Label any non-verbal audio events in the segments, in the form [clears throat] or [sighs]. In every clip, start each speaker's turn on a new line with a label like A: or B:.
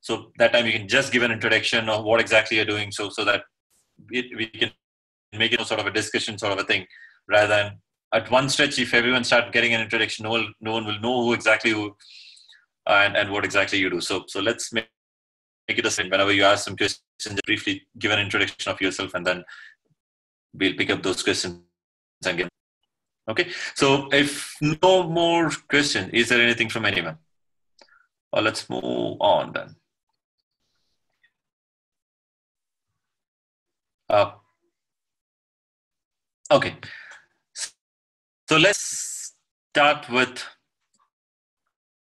A: So that time you can just give an introduction of what exactly you're doing, so so that it, we can make it sort of a discussion sort of a thing, rather than at one stretch if everyone start getting an introduction, no one, no one will know who exactly who and, and what exactly you do. So so let's make, make it a same. Whenever you ask some questions, briefly give an introduction of yourself, and then we'll pick up those questions again. Okay. So if no more question, is there anything from anyone? Well, let's move on then. Uh, okay. So let's start with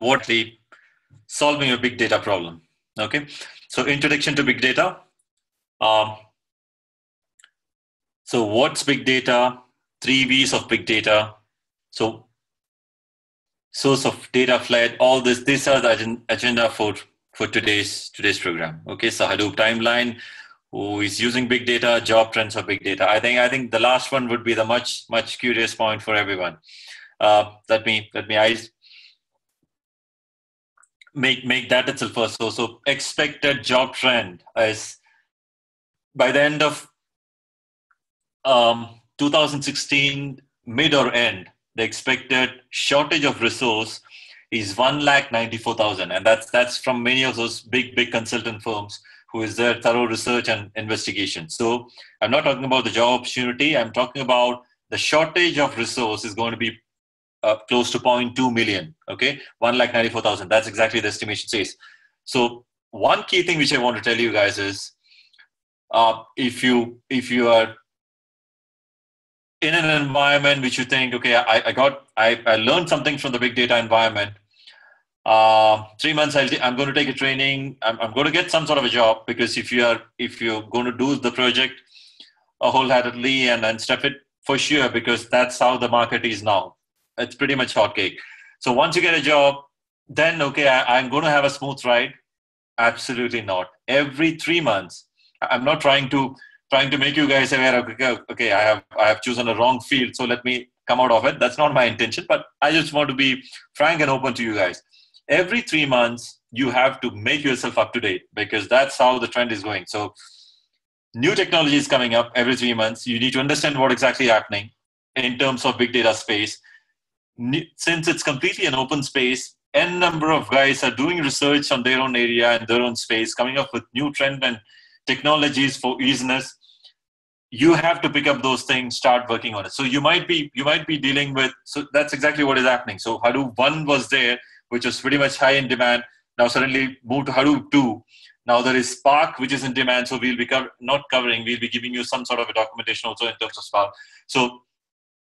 A: what the solving a big data problem. Okay. So introduction to big data. Um, so what's big data? Three V's of big data. So source of data flood, all this, these are the agenda for, for today's today's program. Okay, so Hadoop timeline, who is using big data, job trends of big data. I think I think the last one would be the much much curious point for everyone. Uh, let me let me I make make that itself first. So so expected job trend is by the end of um, 2016 mid or end the expected shortage of resource is 1 lakh 94,000 and that's that's from many of those big big consultant firms who is their thorough research and investigation so i'm not talking about the job opportunity i'm talking about the shortage of resource is going to be uh, close to 0.2 million okay 1 lakh 94,000 that's exactly the estimation says so one key thing which i want to tell you guys is uh, if you if you are in an environment which you think, okay, I, I got, I, I learned something from the big data environment. Uh, three months, i am going to take a training. I'm, I'm going to get some sort of a job because if you are, if you're going to do the project wholeheartedly and and step it for sure, because that's how the market is now. It's pretty much hotcake. So once you get a job, then okay, I, I'm going to have a smooth ride. Absolutely not. Every three months, I'm not trying to trying to make you guys aware of okay, okay i have i have chosen a wrong field so let me come out of it that's not my intention but i just want to be frank and open to you guys every 3 months you have to make yourself up to date because that's how the trend is going. So new technology is coming up every 3 months. You need to understand what exactly happening in terms of big data space. Since it's completely an open space n number of guys are doing research on their own area and their own space coming up with new trend and technologies for easiness. You have to pick up those things start working on it. So you might be you might be dealing with so that's exactly what is happening. So hadoop 1 was there which was pretty much high in demand. Now suddenly moved to hadoop 2 now there is spark which is in demand so we'll be not covering. We'll be giving you some sort of a documentation also in terms of spark. So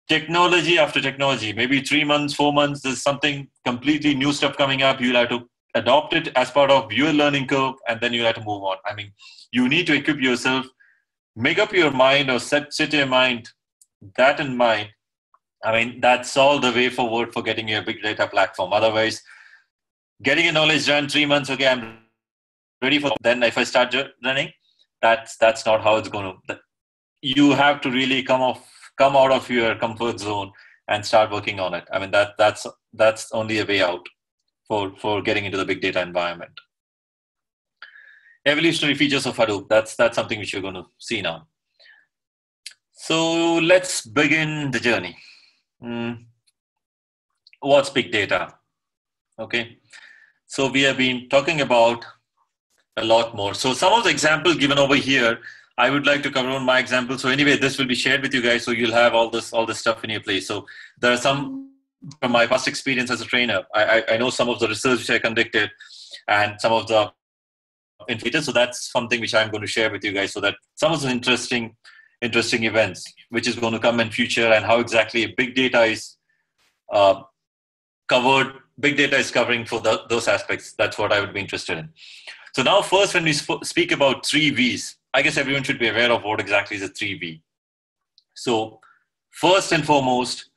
A: technology after technology maybe three months four months there's something completely new stuff coming up. You'll have to adopt it as part of your learning curve and then you'll have to move on. I mean you need to equip yourself make up your mind or set, set your mind that in mind. I mean that's all the way forward for getting your big data platform. Otherwise getting a knowledge done three months okay i'm ready for then if i start running that's that's not how it's going to you have to really come off come out of your comfort zone and start working on it i mean that that's that's only a way out for for getting into the big data environment evolutionary features of Hadoop. That's that's something which you're going to see now. So let's begin the journey. Mm. What's big data? Okay, so we have been talking about a lot more. So some of the examples given over here, I would like to cover on my example. So anyway, this will be shared with you guys, so you'll have all this all this stuff in your place. So there are some from my past experience as a trainer. I, I, I know some of the research which I conducted, and some of the in. So that's something which I'm going to share with you guys so that some of the interesting interesting events which is going to come in future and how exactly big data is uh, covered big data is covering for the, those aspects. That's what i would be interested in. So now first when we sp- speak about three v's i guess everyone should be aware of what exactly is a 3v so first and foremost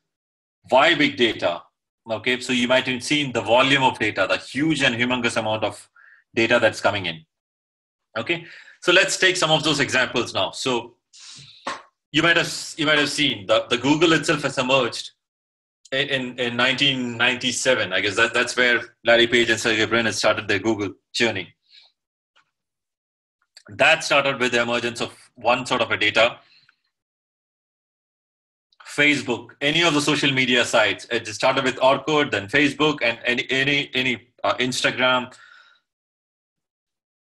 A: why big data? Okay so you might have seen the volume of data the huge and humongous amount of data that's coming in. Okay, so let's take some of those examples now. So you might have you might have seen the, the Google itself has emerged in, in, in 1997. I guess that, that's where Larry Page and Sergey Brin started their Google journey. that started with the emergence of one sort of a data facebook any of the social media sites it started with orkut then facebook and any any any uh, instagram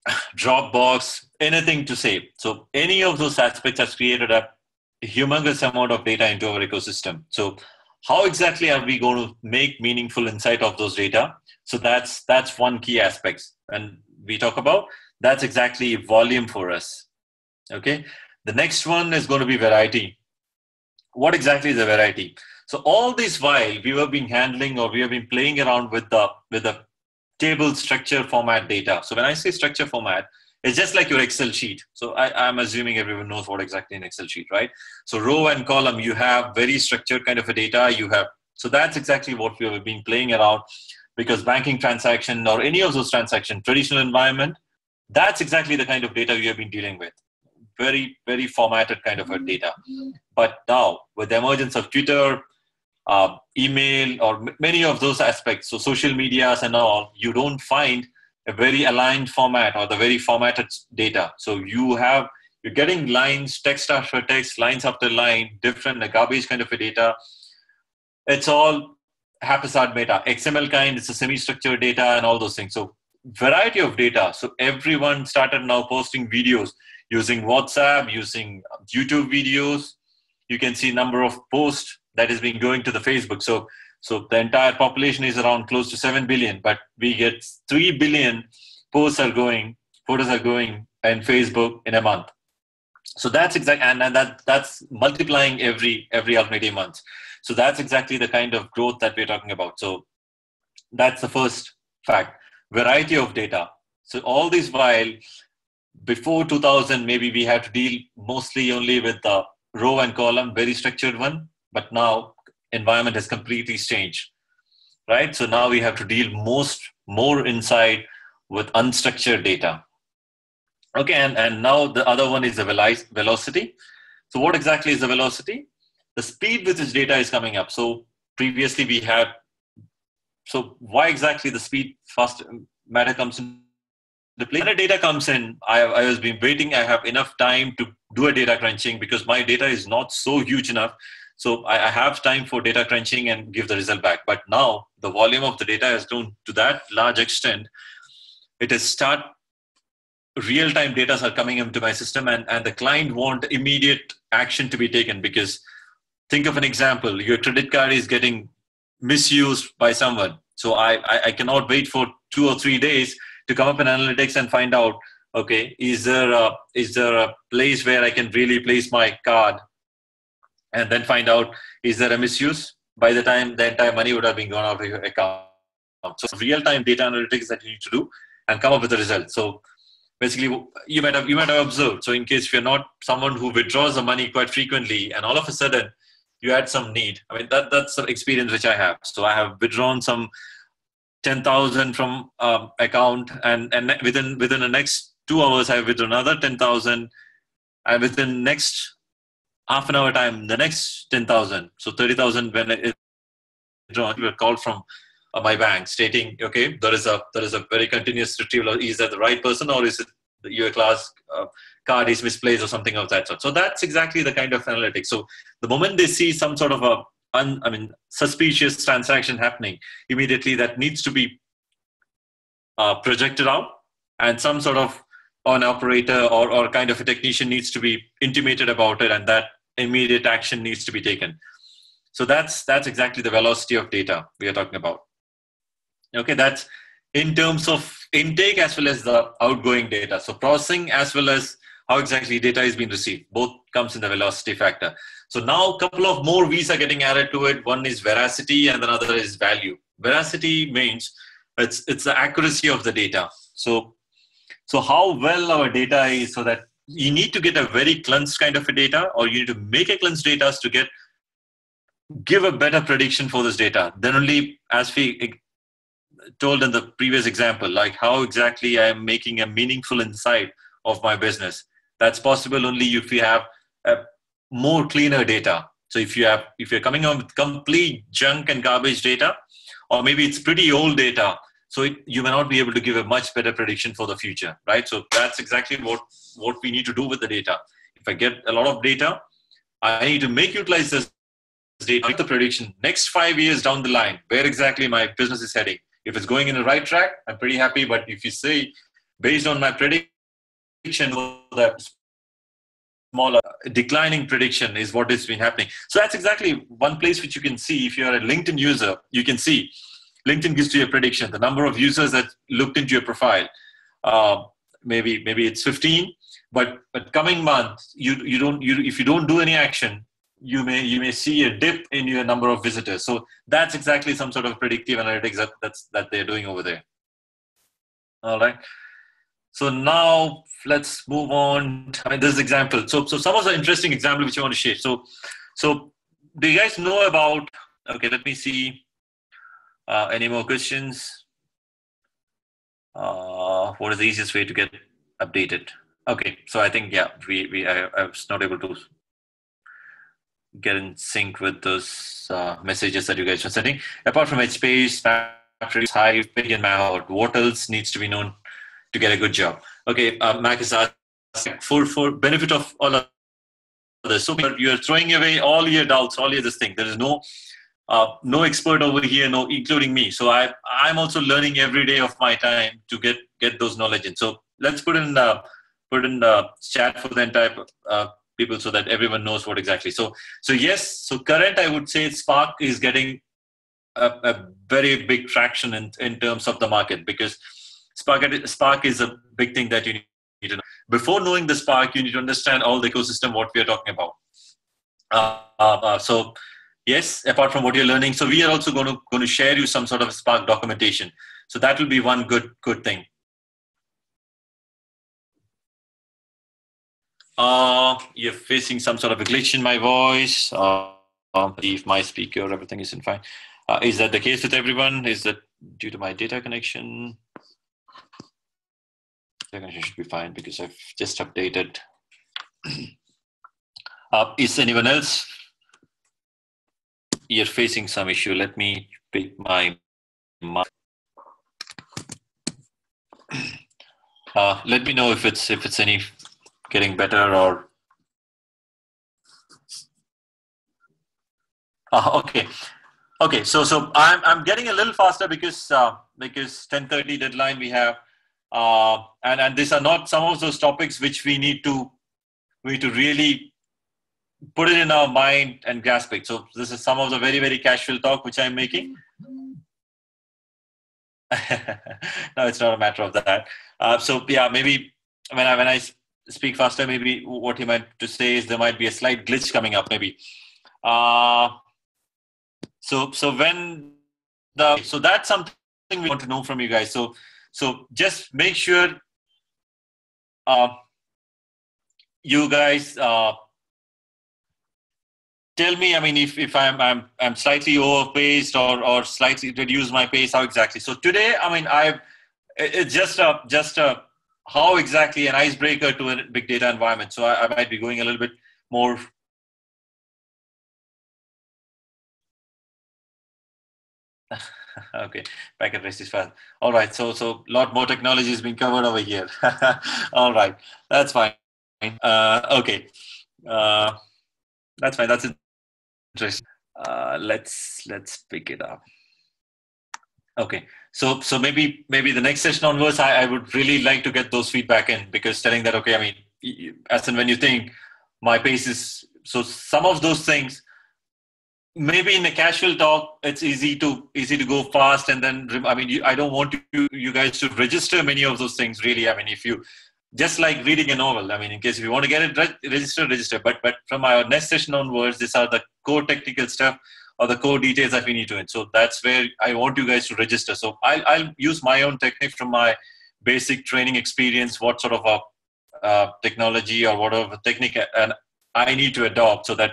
A: [sighs] dropbox anything to say so any of those aspects has created a humongous amount of data into our ecosystem so how exactly are we going to make meaningful insight of those data? So that's that's one key aspect. And we talk about that's exactly volume for us. Okay? The next one is going to be variety. What exactly is a variety? So all this while we have been handling or we have been playing around with the with the table structure format data. So when i say structure format it's just like your excel sheet. So I, i'm assuming everyone knows what exactly an excel sheet right? So row and column you have very structured kind of a data. You have so that's exactly what we have been playing around because banking transaction or any of those transaction traditional environment that's exactly the kind of data we have been dealing with. Very very formatted kind of a data. But now with the emergence of twitter uh, email or many of those aspects so social medias and all you don't find a very aligned format or the very formatted data. So you have you're getting lines text after text lines after line different garbage kind of a data. It's all haphazard meta. Xml kind it's a semi-structured data and all those things. So variety of data. So everyone started now posting videos using whatsapp using youtube videos. You can see number of posts that is being going to the facebook. So so the entire population is around close to 7 billion but we get 3 billion posts are going photos are going in facebook in a month so that's exact and, and that that's multiplying every every alternative month so that's exactly the kind of growth that we're talking about so that's the first fact variety of data. So all this while, before 2000, maybe we had to deal mostly only with the row and column, very structured one. But now environment has completely changed, right? So now we have to deal most more inside with unstructured data. Okay, and, and now the other one is the velocity. So what exactly is the velocity? The speed with which data is coming up. So previously we had so why exactly the speed fast matter comes in the play? When data comes in, I, I was been waiting. I have enough time to do a data crunching because my data is not so huge enough. So I, I have time for data crunching and give the result back. But now the volume of the data has grown to that large extent. It is start real-time data are coming into my system and, and the client want immediate action to be taken because think of an example your credit card is getting misused by someone. So I, I, I cannot wait for two or three days to come up in analytics and find out okay is there a, is there a place where i can really place my card and then find out is there a misuse by the time the entire money would have been gone out of your account so real time data analytics that you need to do and come up with a result so basically you might have you might have observed so in case you're not someone who withdraws the money quite frequently and all of a sudden you had some need. I mean, that that's the experience which I have. So I have withdrawn some ten thousand from um, account, and and within within the next two hours, I have withdrawn another ten thousand, and within next half an hour time, the next ten thousand. So thirty thousand when it withdrawn, you were called from uh, my bank stating, okay, there is a there is a very continuous retrieval. Is that the right person, or is it your class uh, card is misplaced or something of that sort. So that's exactly the kind of analytics. So the moment they see some sort of a un, I mean suspicious transaction happening, immediately that needs to be uh, projected out, and some sort of an operator or, or kind of a technician needs to be intimated about it, and that immediate action needs to be taken. So that's that's exactly the velocity of data we are talking about. Okay, that's in terms of intake as well as the outgoing data. So processing as well as how exactly data is being received. Both comes in the velocity factor. So now a couple of more V's are getting added to it. One is veracity and another is value. Veracity means it's it's the accuracy of the data. So so how well our data is so that you need to get a very cleansed kind of a data or you need to make a cleansed data to get give a better prediction for this data. Then only as we told in the previous example, like how exactly I am making a meaningful insight of my business. That's possible only if you have a more cleaner data. So if you have if you're coming up with complete junk and garbage data, or maybe it's pretty old data, so it, you may not be able to give a much better prediction for the future right? So that's exactly what what we need to do with the data. If i get a lot of data i need to make utilize this data make the prediction next five years down the line where exactly my business is heading. If it's going in the right track i'm pretty happy. But if you say based on my prediction that smaller declining prediction is what has been happening. So that's exactly one place which you can see. If you're a linkedin user you can see LinkedIn gives you a prediction. The number of users that looked into your profile, uh, maybe maybe it's 15, but but coming month, you you don't you if you don't do any action, you may you may see a dip in your number of visitors. So that's exactly some sort of predictive analytics that that's that they're doing over there. All right. So now let's move on. I mean, this example. So so some of the interesting example which I want to share. So so do you guys know about? Okay, let me see uh, any more questions? Uh, what is the easiest way to get updated? Okay, so I think yeah, we we I, I was not able to get in sync with those uh, messages that you guys are sending. Apart from HBase, Matrix, Hive, Pig, and Mahout, what else needs to be known to get a good job? Okay, uh, Mac is asking for for benefit of all of this. So you're throwing away all your doubts, all your this thing. There is no uh, no expert over here, no, including me. So I, I'm also learning every day of my time to get get those knowledge in. So let's put in uh, put in the chat for the entire uh, people so that everyone knows what exactly. So so yes, so current I would say Spark is getting a, a very big traction in in terms of the market because Spark Spark is a big thing that you need to know. Before knowing the Spark, you need to understand all the ecosystem what we are talking about. Uh, uh, uh so yes apart from what you're learning. So we are also going to going to share you some sort of spark documentation. So that will be one good good thing. Uh you're facing some sort of a glitch in my voice. Uh um, if my speaker everything is in fine. Uh, is that the case with everyone? Is that due to my data connection? The connection should be fine because i've just updated. [clears throat] Uh, is anyone else you're facing some issue. Let me pick my mic. Uh, let me know if it's if it's any getting better or uh, okay okay so so i'm i'm getting a little faster because uh, because 10:30 deadline we have uh, and and these are not some of those topics which we need to we need to really put it in our mind and grasp it. So this is some of the very, very casual talk which I'm making. [laughs] no, it's not a matter of that. Uh, so yeah, maybe when I when I speak faster, maybe what he meant to say is there might be a slight glitch coming up, maybe. Uh, so so when the so that's something we want to know from you guys. So so just make sure uh, you guys uh, tell me i mean if, if i'm i'm i'm slightly overpaced or or slightly reduce my pace how exactly? So today i mean i've it's just a just a how exactly an icebreaker to a big data environment. So i, I might be going a little bit more [laughs] okay packet rest is fast all right so so a lot more technology is being covered over here. [laughs] All right that's fine. Uh, okay. Uh, that's fine that's it uh, let's let's pick it up. Okay, so so maybe maybe the next session onwards, I, I would really like to get those feedback in because telling that okay, I mean, as and when you think my pace is so some of those things maybe in a casual talk it's easy to easy to go fast and then i mean you, i don't want you you guys to register many of those things really i mean if you just like reading a novel. I mean, in case if you want to get it re- registered, register. But but from our next session onwards, these are the core technical stuff or the core details that we need to. So that's where I want you guys to register. So I'll I'll use my own technique from my basic training experience. What sort of a uh, technology or whatever technique and I need to adopt so that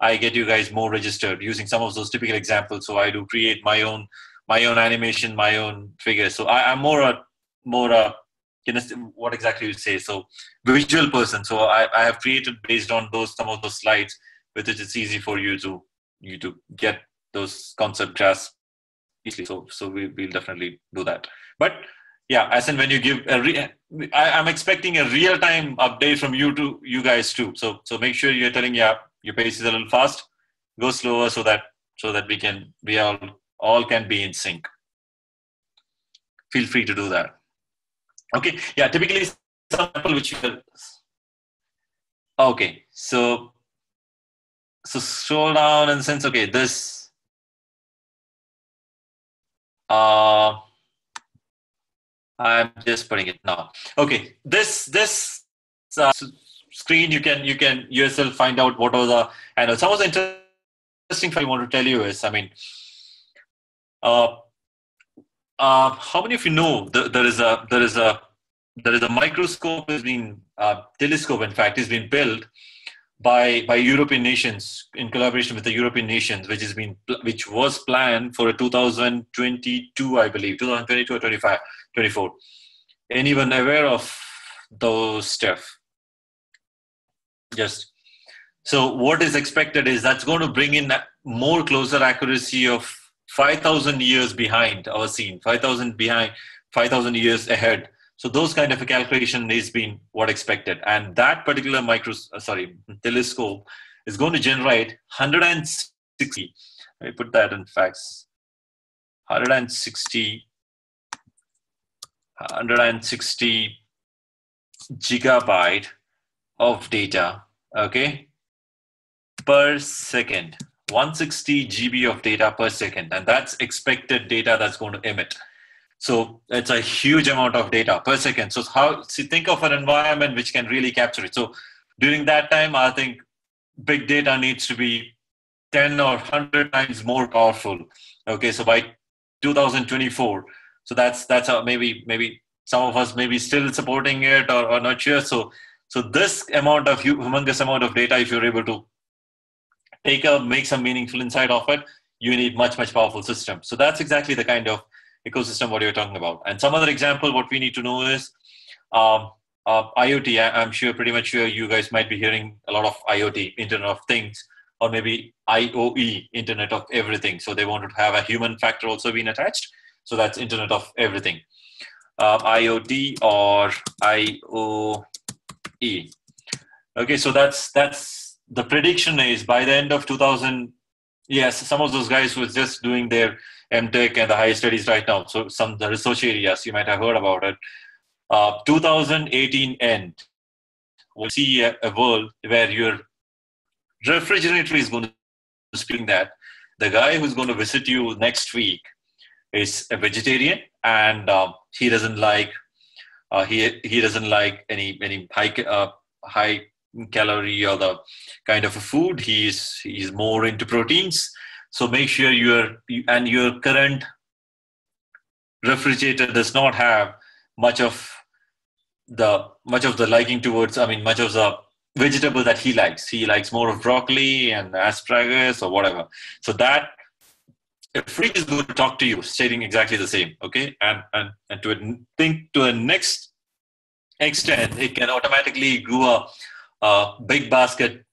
A: I get you guys more registered using some of those typical examples. So I do create my own my own animation, my own figures. So I, am more a more a what exactly you say so visual person so I, I have created based on those some of those slides with which it's easy for you to you to get those concept grasp easily. So so we will definitely do that. But yeah, as in when you give a re- I, I'm expecting a real time update from you to you guys too. So so make sure you're telling yeah your pace is a little fast, go slower so that so that we can we all all can be in sync. Feel free to do that. Okay, yeah, typically example which you okay, so so scroll down and sense okay this uh I'm just putting it now. Okay, this this uh, screen you can you can yourself find out what are the know some of the interesting thing I want to tell you is I mean, uh, uh, how many of you know that there is a there is a there is a microscope has been uh, telescope in fact has been built by by European nations in collaboration with the European nations, which has been which was planned for a 2022, I believe, 2022 or 25, 24. Anyone aware of those stuff? Just so what is expected is that's going to bring in more closer accuracy of 5,000 years behind our scene, 5,000 behind, 5,000 years ahead so those kind of a calculation is being what expected, and that particular micro uh, sorry telescope is going to generate 160. Let me put that in facts. 160 160 gigabyte of data okay per second 160 gb of data per second and that's expected data that's going to emit so it's a huge amount of data per second. So how see think of an environment which can really capture it. So during that time, I think big data needs to be 10 or 100 times more powerful. Okay, so by 2024, so that's that's a, maybe maybe some of us maybe still supporting it or, or not sure. So so this amount of humongous amount of data, if you're able to take a make some meaningful insight of it, you need much much powerful system. So that's exactly the kind of ecosystem what you're talking about. And some other example, what we need to know is um, uh, IoT. I, am sure, pretty much sure you guys might be hearing a lot of IoT, Internet of Things, or maybe IOE, Internet of Everything. So they wanted to have a human factor also being attached. So that's Internet of Everything. Uh, IoT or IOE. Okay, so that's that's the prediction is by the end of 2000. Yes, some of those guys who was just doing their MTech and the higher studies right now. So some the research areas you might have heard about it. Uh, 2018 end, we'll see a, a, world where your refrigerator is going to speak that the guy who's going to visit you next week is a vegetarian and uh, he doesn't like uh, he he doesn't like any any high uh, high calorie or the kind of a food. He's he's more into proteins so make sure your and your current refrigerator does not have much of the much of the liking towards. I mean, much of the vegetable that he likes. He likes more of broccoli and asparagus or whatever. So that a fridge is going to talk to you, stating exactly the same. Okay, and and and to think to the next extent, it can automatically do a, a big basket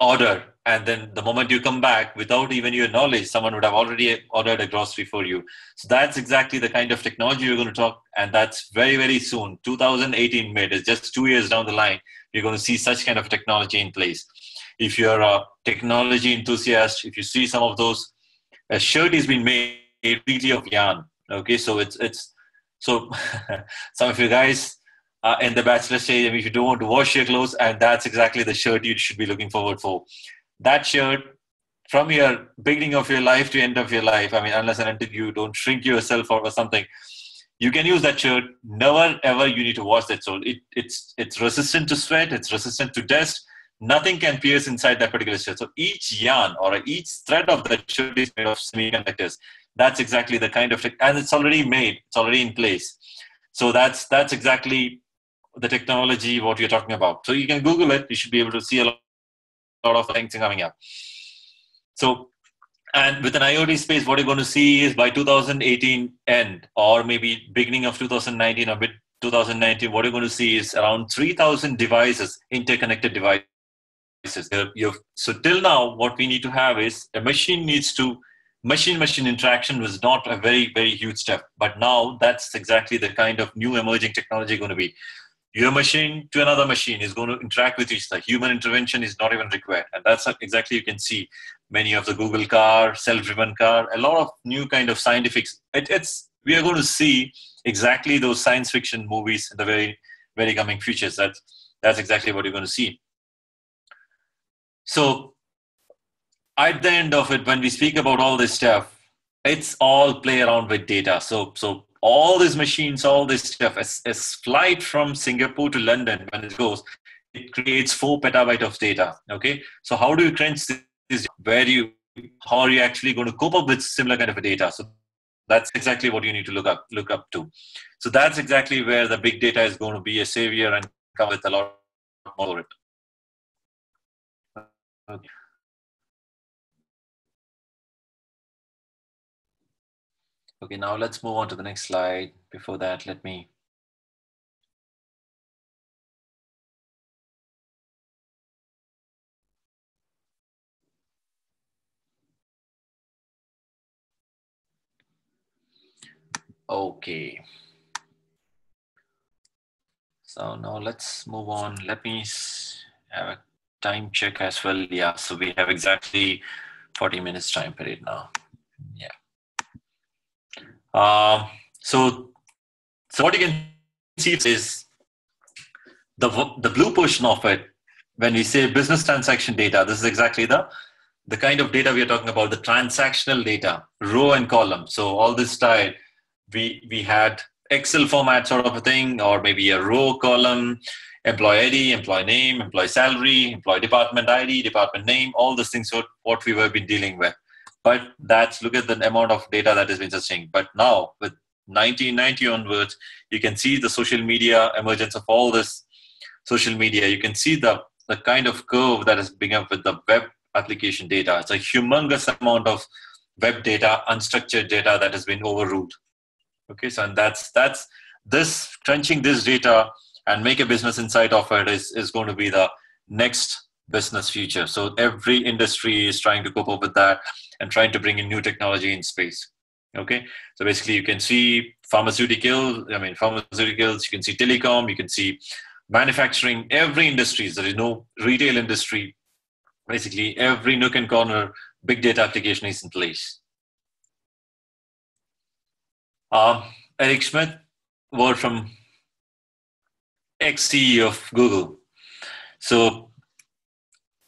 A: order and then the moment you come back without even your knowledge someone would have already ordered a grocery for you. So that's exactly the kind of technology we're going to talk and that's very very soon. 2018 mid is just two years down the line you're going to see such kind of technology in place. If you're a technology enthusiast if you see some of those a shirt has been made completely of yarn okay? So it's it's so [laughs] some of you guys uh, in the bachelor stage, I mean, if you don't want to wash your clothes, and that's exactly the shirt you should be looking forward for. That shirt from your beginning of your life to end of your life i mean unless and until you don't shrink yourself or something you can use that shirt. Never ever you need to wash that sole it, it's it's resistant to sweat. It's resistant to dust. Nothing can pierce inside that particular shirt. So each yarn or each thread of that shirt is made of semiconductors. That's exactly the kind of and it's already made. It's already in place. So that's that's exactly the technology what you're talking about so you can google it you should be able to see a lot of things coming up. So, and with an IoT space, what you're going to see is by 2018 end, or maybe beginning of 2019 or mid 2019, what you're going to see is around 3,000 devices, interconnected devices. So till now, what we need to have is a machine needs to machine machine interaction was not a very very huge step but now that's exactly the kind of new emerging technology going to be your machine to another machine is going to interact with each other. Human intervention is not even required. And that's exactly you can see many of the google car self-driven car a lot of new kind of scientific it, it's we are going to see exactly those science fiction movies in the very very coming futures. That's that's exactly what you're going to see. So at the end of it, when we speak about all this stuff, it's all play around with data. So, so all these machines, all this stuff, as flight from Singapore to London, when it goes, it creates four petabyte of data. Okay, so how do you crunch this? Where do you, how are you actually going to cope up with similar kind of a data? So that's exactly what you need to look up look up to. So that's exactly where the big data is going to be a savior and come with a lot more of it. Okay. Okay, now let's move on to the next slide. Before that, let me Okay. So now let's move on. Let me have a time check as well. Yeah, so we have exactly 40 minutes time period now. Yeah. Um, so, so what you can see is the the blue portion of it. When we say business transaction data, this is exactly the the kind of data we are talking about. The transactional data, row and column. So all this time, we we had Excel format sort of a thing, or maybe a row column, employee ID, employee name, employee salary, employee department ID, department name, all these things. What what we were been dealing with but that's look at the amount of data that has been sustained. But now with 1990 onwards, you can see the social media emergence of all this social media. You can see the the kind of curve that is being up with the web application data. It's a humongous amount of web data, unstructured data that has been overruled. Okay, so and that's that's this crunching this data and make a business insight of it is, is going to be the next business future. So every industry is trying to cope up with that and trying to bring in new technology in space. Okay, so basically you can see pharmaceutical, I mean pharmaceuticals, you can see telecom, you can see manufacturing, every industry. There is no retail industry. Basically, every nook and corner, big data application is in place. Uh, Eric Schmidt, word from ex-CEO of Google. So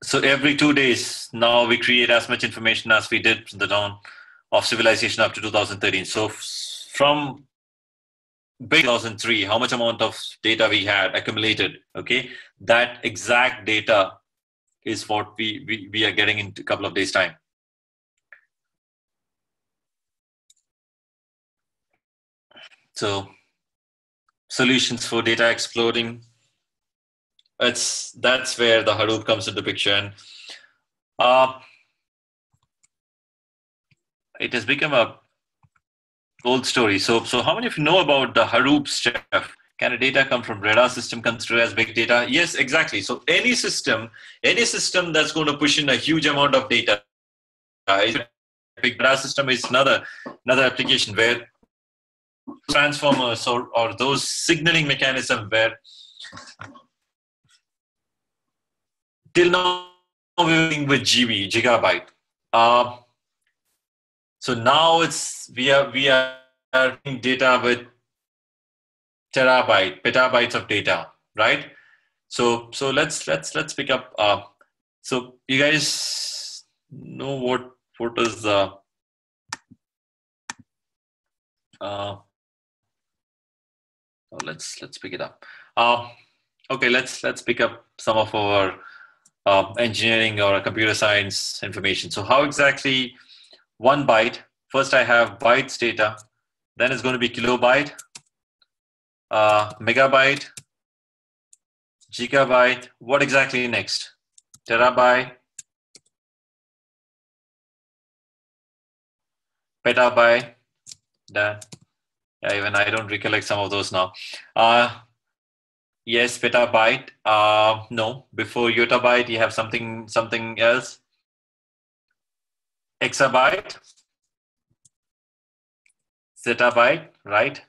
A: so every two days now we create as much information as we did from the dawn of civilization up to 2013 so from 2003 how much amount of data we had accumulated okay? That exact data is what we, we, we are getting in a couple of days time. So solutions for data exploding it's that's where the Hadoop comes into picture, and uh, it has become a old story. So, so how many of you know about the Hadoop stuff? Can a data come from radar system considered as big data? Yes, exactly. So any system, any system that's going to push in a huge amount of data, big radar system is another another application where transformers or, or those signaling mechanism where till now we're working with GB, gigabyte. Uh, so now it's we are we are data with terabyte, petabytes of data, right? So so let's let's let's pick up. Uh, so you guys know what what is the uh, let's let's pick it up. Uh, okay, let's let's pick up some of our uh, engineering or computer science information. So how exactly one byte, first I have bytes data, then it's going to be kilobyte, uh, megabyte, gigabyte, what exactly next? Terabyte, petabyte, that, yeah, even I don't recollect some of those now. Uh, Yes, petabyte. Uh, no, before yottabyte, you have something something else. Exabyte. zettabyte, right?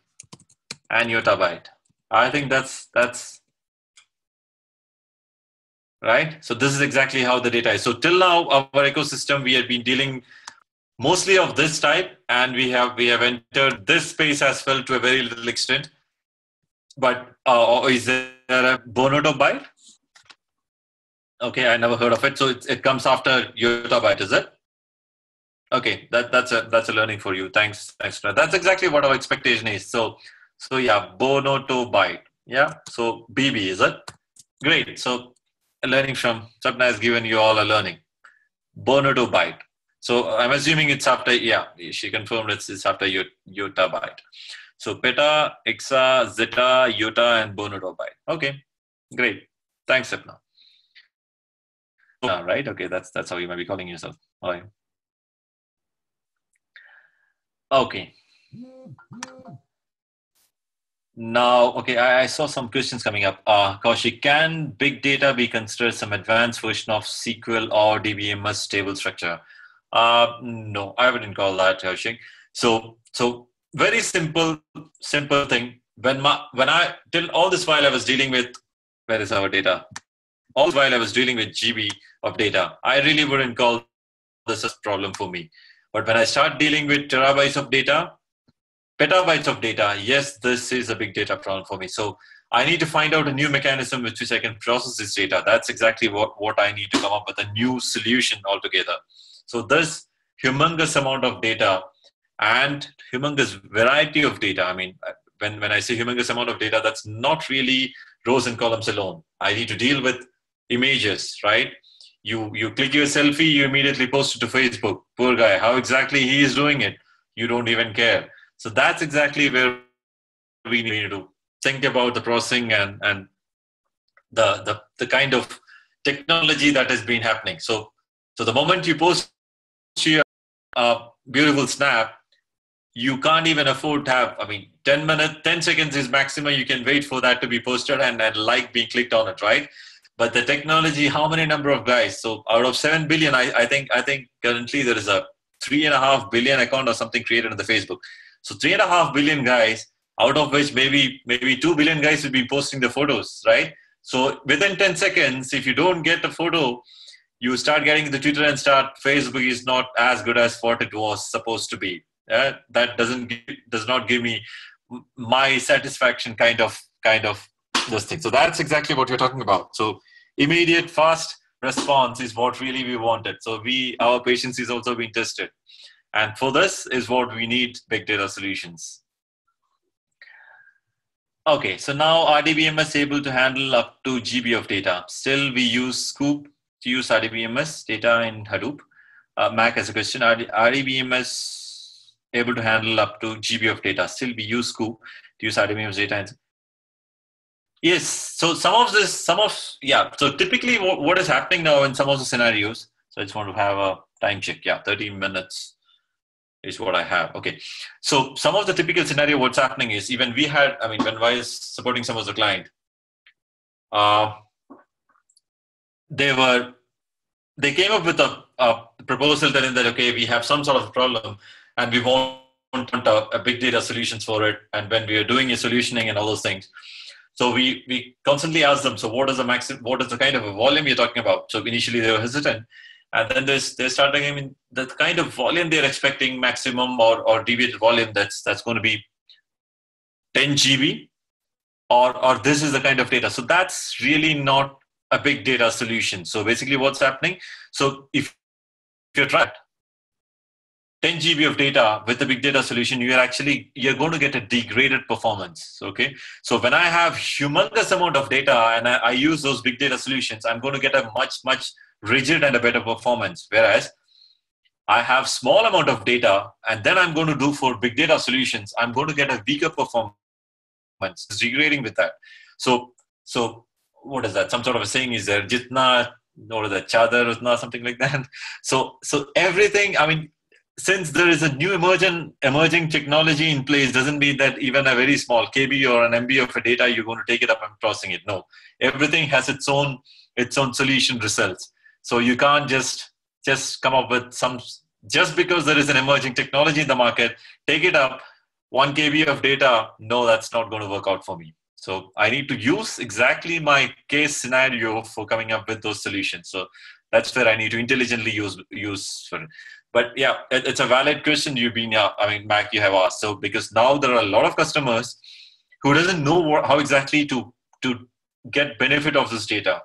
A: And yottabyte. I think that's that's right. So this is exactly how the data is. So till now, our ecosystem we have been dealing mostly of this type, and we have we have entered this space as well to a very little extent. But uh, is there a Bonoto Okay, I never heard of it. So it, it comes after yottabyte, is it? Okay, that, that's a that's a learning for you. Thanks, thanks. That's exactly what our expectation is. So so yeah, Bonoto byte. Yeah. So BB is it? Great. So learning from Sapna has given you all a learning. Bonoto byte. So I'm assuming it's after yeah. She confirmed it's, it's after Yotta byte. So Peta, Exa, Zetta, Yotta, and Bonoto byte. Okay, great. Thanks, Sapna. right? Okay, that's that's how you might be calling yourself. All right. Okay. Now, okay, I, I, saw some questions coming up. Uh, Kaushik, can big data be considered some advanced version of SQL or DBMS table structure? Uh, no, I wouldn't call that Kaushik. So, so very simple, simple thing. When my, when I till all this while I was dealing with where is our data? All while I was dealing with GB of data, I really wouldn't call this a problem for me. But when I start dealing with terabytes of data, petabytes of data, yes, this is a big data problem for me. So I need to find out a new mechanism with which I can process this data. That's exactly what, what I need to come up with a new solution altogether. So this humongous amount of data and humongous variety of data. I mean, when, when I say humongous amount of data, that's not really rows and columns alone. I need to deal with images, right? you you click your selfie you immediately post it to facebook poor guy how exactly he is doing it you don't even care so that's exactly where we need to think about the processing and and the the, the kind of technology that has been happening so so the moment you post your uh, beautiful snap you can't even afford to have i mean 10 minutes 10 seconds is maximum. You can wait for that to be posted and, and like being clicked on it right? But the technology how many number of guys? So out of 7 billion i, I think i think currently there is a three and a half billion account or something created on the facebook. So three and a half billion guys out of which maybe maybe 2 billion guys will be posting the photos right? So within 10 seconds if you don't get the photo you start getting the twitter and start facebook is not as good as what it was supposed to be uh, that doesn't give, does not give me my satisfaction kind of kind of this thing. So that's exactly what you're talking about. So immediate, fast response is what really we wanted. So we our patience is also being tested. And for this is what we need big data solutions. Okay, so now RDBMS able to handle up to GB of data. Still, we use Sqoop to use RDBMS data in Hadoop. Uh, Mac has a question. RDBMS able to handle up to GB of data. Still, we use Sqoop to use RDBMS data. Yes. So some of this, some of yeah. So typically, what, what is happening now in some of the scenarios? So I just want to have a time check. Yeah, 30 minutes is what I have. Okay. So some of the typical scenario, what's happening is even we had. I mean, when I was supporting some of the client, uh, they were they came up with a, a proposal telling that okay, we have some sort of problem and we want a, a big data solutions for it. And when we are doing a solutioning and all those things so we, we constantly ask them, so what is the maximum, what is the kind of a volume you're talking about? So initially they were hesitant. And then there's, they're starting, I mean, the kind of volume they're expecting maximum or, or deviated volume that's, that's going to be 10 GB or, or this is the kind of data. So that's really not a big data solution. So basically what's happening. So if, you're tracked, 10 GB of data with the big data solution, you're actually you're going to get a degraded performance. Okay, so when I have humongous amount of data and I, I use those big data solutions, I'm going to get a much much rigid and a better performance. Whereas I have small amount of data and then I'm going to do for big data solutions, I'm going to get a weaker performance. It's degrading with that. So so what is that? Some sort of a saying is there, jitna or the chadar utna something like that. [laughs] So so everything. I mean since there is a new emerging emerging technology in place doesn't mean that even a very small kb or an mb of a data you're going to take it up and processing it no everything has its own its own solution results so you can't just just come up with some just because there is an emerging technology in the market take it up 1 KB of data, no, that's not going to work out for me. So I need to use exactly my case scenario for coming up with those solutions. So that's where I need to intelligently use use for it. But yeah, it, it's a valid question you've been, yeah, I mean, Mac, you have asked. So because now there are a lot of customers who doesn't know what, how exactly to to get benefit of this data.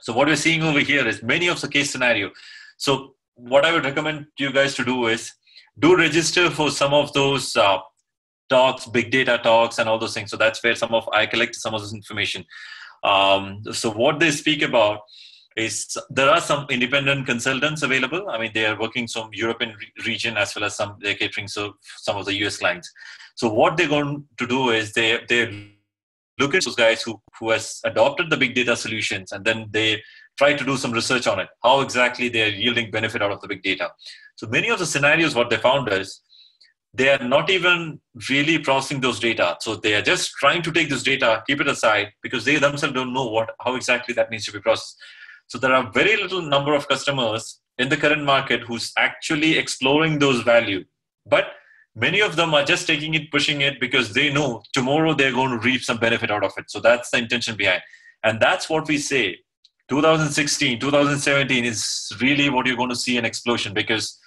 A: So what we're seeing over here is many of the case scenario. So what I would recommend you guys to do is do register for some of those uh, talks, big data talks, and all those things. So that's where some of I collect some of this information. Um, so what they speak about is there are some independent consultants available. I mean, they are working some European re- region as well as some they're catering so some of the US clients. So what they're going to do is they they look at those guys who who has adopted the big data solutions and then they try to do some research on it. How exactly they are yielding benefit out of the big data. So many of the scenarios what they found is they are not even really processing those data. So they are just trying to take this data, keep it aside, because they themselves don't know what how exactly that needs to be processed. So there are very little number of customers in the current market who's actually exploring those value. But many of them are just taking it, pushing it because they know tomorrow they're going to reap some benefit out of it. So that's the intention behind. And that's what we say. 2016, 2017 is really what you're going to see an explosion because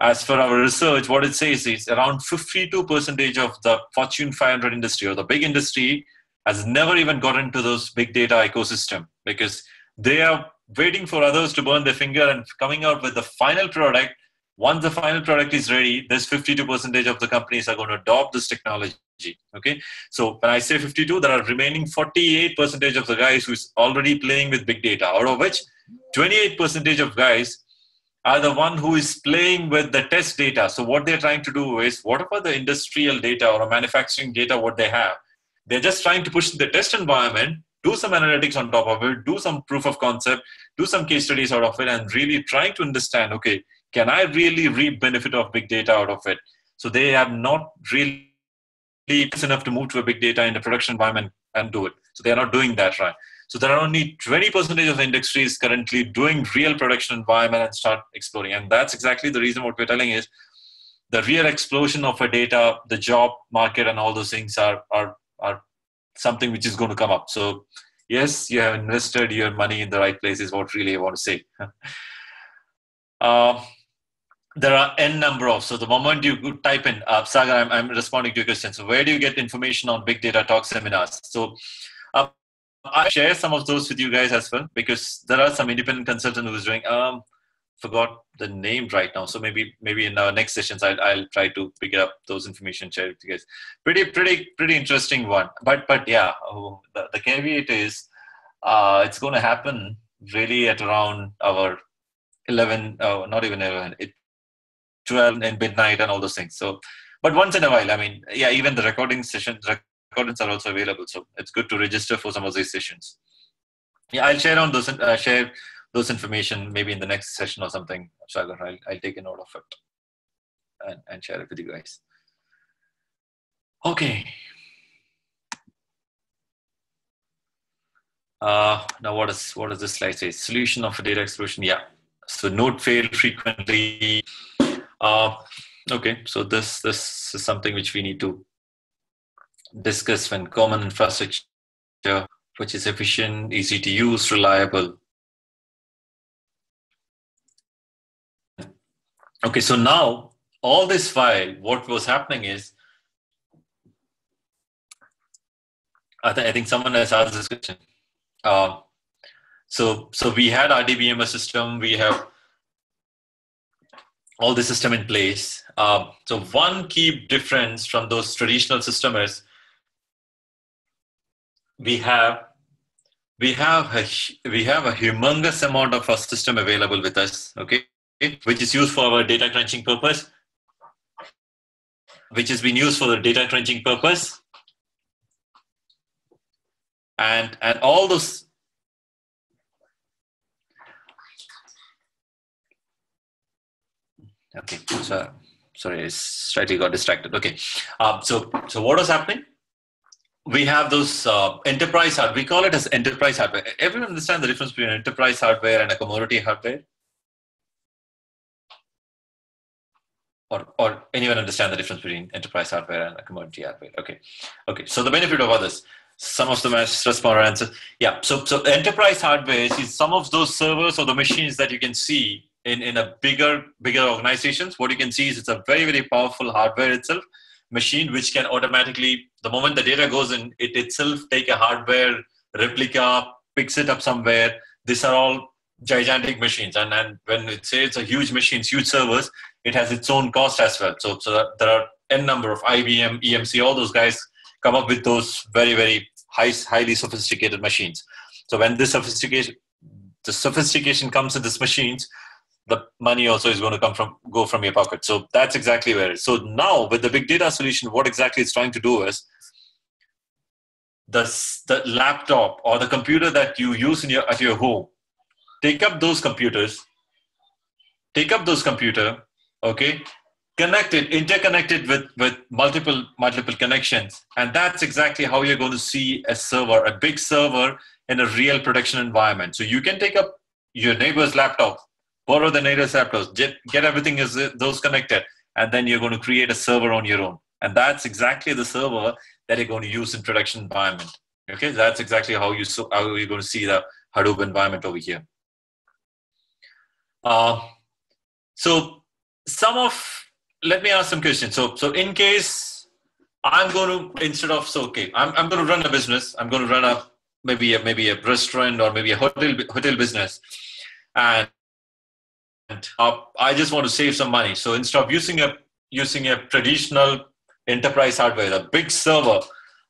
A: as for our research, what it says is around 52% of the Fortune 500 industry or the big industry has never even got into those big data ecosystem because they are waiting for others to burn their finger and coming out with the final product. Once the final product is ready, this 52% of the companies are going to adopt this technology. Okay, so when I say 52, there are remaining 48% of the guys who's already playing with big data, out of which 28% of guys are the one who is playing with the test data. So what they're trying to do is whatever the industrial data or manufacturing data what they have, they're just trying to push the test environment, do some analytics on top of it, do some proof of concept, do some case studies out of it, and really trying to understand, okay, can I really reap benefit of big data out of it? So they have not really enough to move to a big data in the production environment and do it. So they are not doing that right. So there are only 20% of industries currently doing real production environment and start exploring. And that's exactly the reason what we're telling is the real explosion of a data, the job market and all those things are, are, are something which is going to come up. So yes, you have invested your money in the right place is what really I want to say. uh, [laughs] there are n number of so the moment you type in uh, sagar I'm, I'm responding to your question so where do you get information on big data talk seminars so uh, I share some of those with you guys as well because there are some independent consultant who's doing. Um, forgot the name right now, so maybe maybe in our next sessions I'll, I'll try to pick up those information share with you guys. Pretty pretty pretty interesting one. But but yeah, oh, the, the caveat is uh, it's going to happen really at around our 11, uh, not even 11, it, 12 and midnight and all those things. So, but once in a while, I mean, yeah, even the recording sessions, recordings are also available. So it's good to register for some of these sessions. Yeah, I'll share on those uh, share those information maybe in the next session or something. Sagar, I'll, I'll take a note of it and, and share it with you guys. Okay. Uh, now what is what does this slide say? Solution of a data explosion. Yeah. So node fail frequently. Uh, okay. So this this is something which we need to discuss when common infrastructure, which is efficient, easy to use, reliable. Okay, so now all this while, what was happening is, I, th- I think someone has asked this question. Uh, so, so we had our DBMS system, we have all the system in place. Uh, so one key difference from those traditional systems is we have we have a we have a humongous amount of our system available with us okay which is used for our data crunching purpose which has been used for the data crunching purpose and and all those okay so sorry i slightly got distracted okay um, so so what was happening we have those uh, enterprise hardware. We call it as enterprise hardware. Everyone understand the difference between enterprise hardware and a commodity hardware? Or, or anyone understand the difference between enterprise hardware and a commodity hardware? Okay, okay. So the benefit of others, some of them as response answers. Yeah. So so enterprise hardware is some of those servers or the machines that you can see in in a bigger bigger organizations. What you can see is it's a very very powerful hardware itself machine which can automatically the moment the data goes in it itself take a hardware replica picks it up somewhere these are all gigantic machines and, and when it says it's a huge machines huge servers it has its own cost as well. So, so there are n number of ibm emc all those guys come up with those very very high, highly sophisticated machines. So when this sophistication the sophistication comes in these machines the money also is going to come from go from your pocket. So that's exactly where it is. So now with the big data solution what exactly it's trying to do is the, the laptop or the computer that you use in your at your home take up those computers take up those computer okay connected interconnected with with multiple multiple connections and that's exactly how you're going to see a server a big server in a real production environment so you can take up your neighbor's laptop borrow the neighbor's laptops, get, get everything is those connected, and then you're going to create a server on your own. And that's exactly the server that you're going to use in production environment. Okay, that's exactly how you so how you're going to see the Hadoop environment over here. Uh, so some of let me ask some questions. So so in case I'm going to instead of so okay, I'm I'm going to run a business. I'm going to run a maybe a maybe a restaurant or maybe a hotel hotel business, and uh, I just want to save some money. So instead of using a using a traditional enterprise hardware, a big server,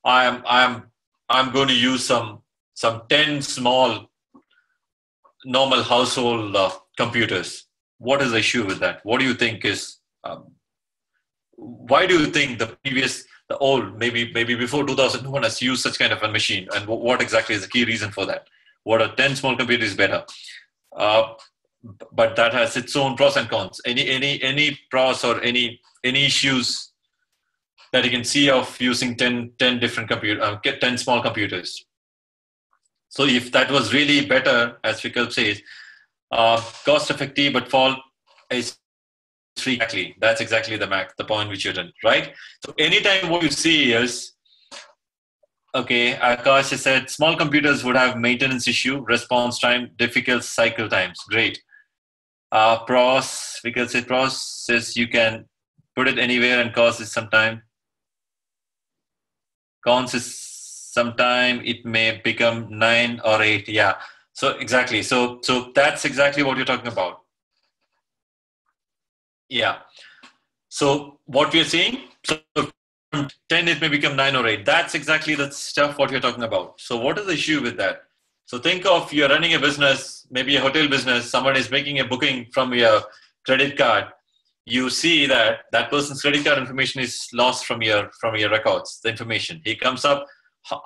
A: I'm I'm I'm going to use some some ten small normal household uh, computers. What is the issue with that? What do you think is? Um, why do you think the previous the old maybe maybe before 2000 no one has used such kind of a machine and what exactly is the key reason for that what are 10 small computers better uh, but that has its own pros and cons. Any any any pros or any any issues that you can see of using 10, 10 different computer uh, 10 small computers. So if that was really better, as Vikalp says, uh, cost effective but fault is free. Exactly. That's exactly the mac, the point which you're done, right? So anytime what you see is Okay, Akash has said small computers would have maintenance issue, response time, difficult cycle times. Great. Uh, pros, because it pros says you can put it anywhere and cost is sometime. Cons is sometime it may become nine or eight. Yeah. So exactly. So so that's exactly what you're talking about. Yeah. So what we're seeing, so 10 it may become 9 or 8 that's exactly the stuff what you're talking about so what is the issue with that so think of you're running a business, maybe a hotel business, someone is making a booking from your credit card. You see that that person's credit card information is lost from your from your records, the information. He comes up, how,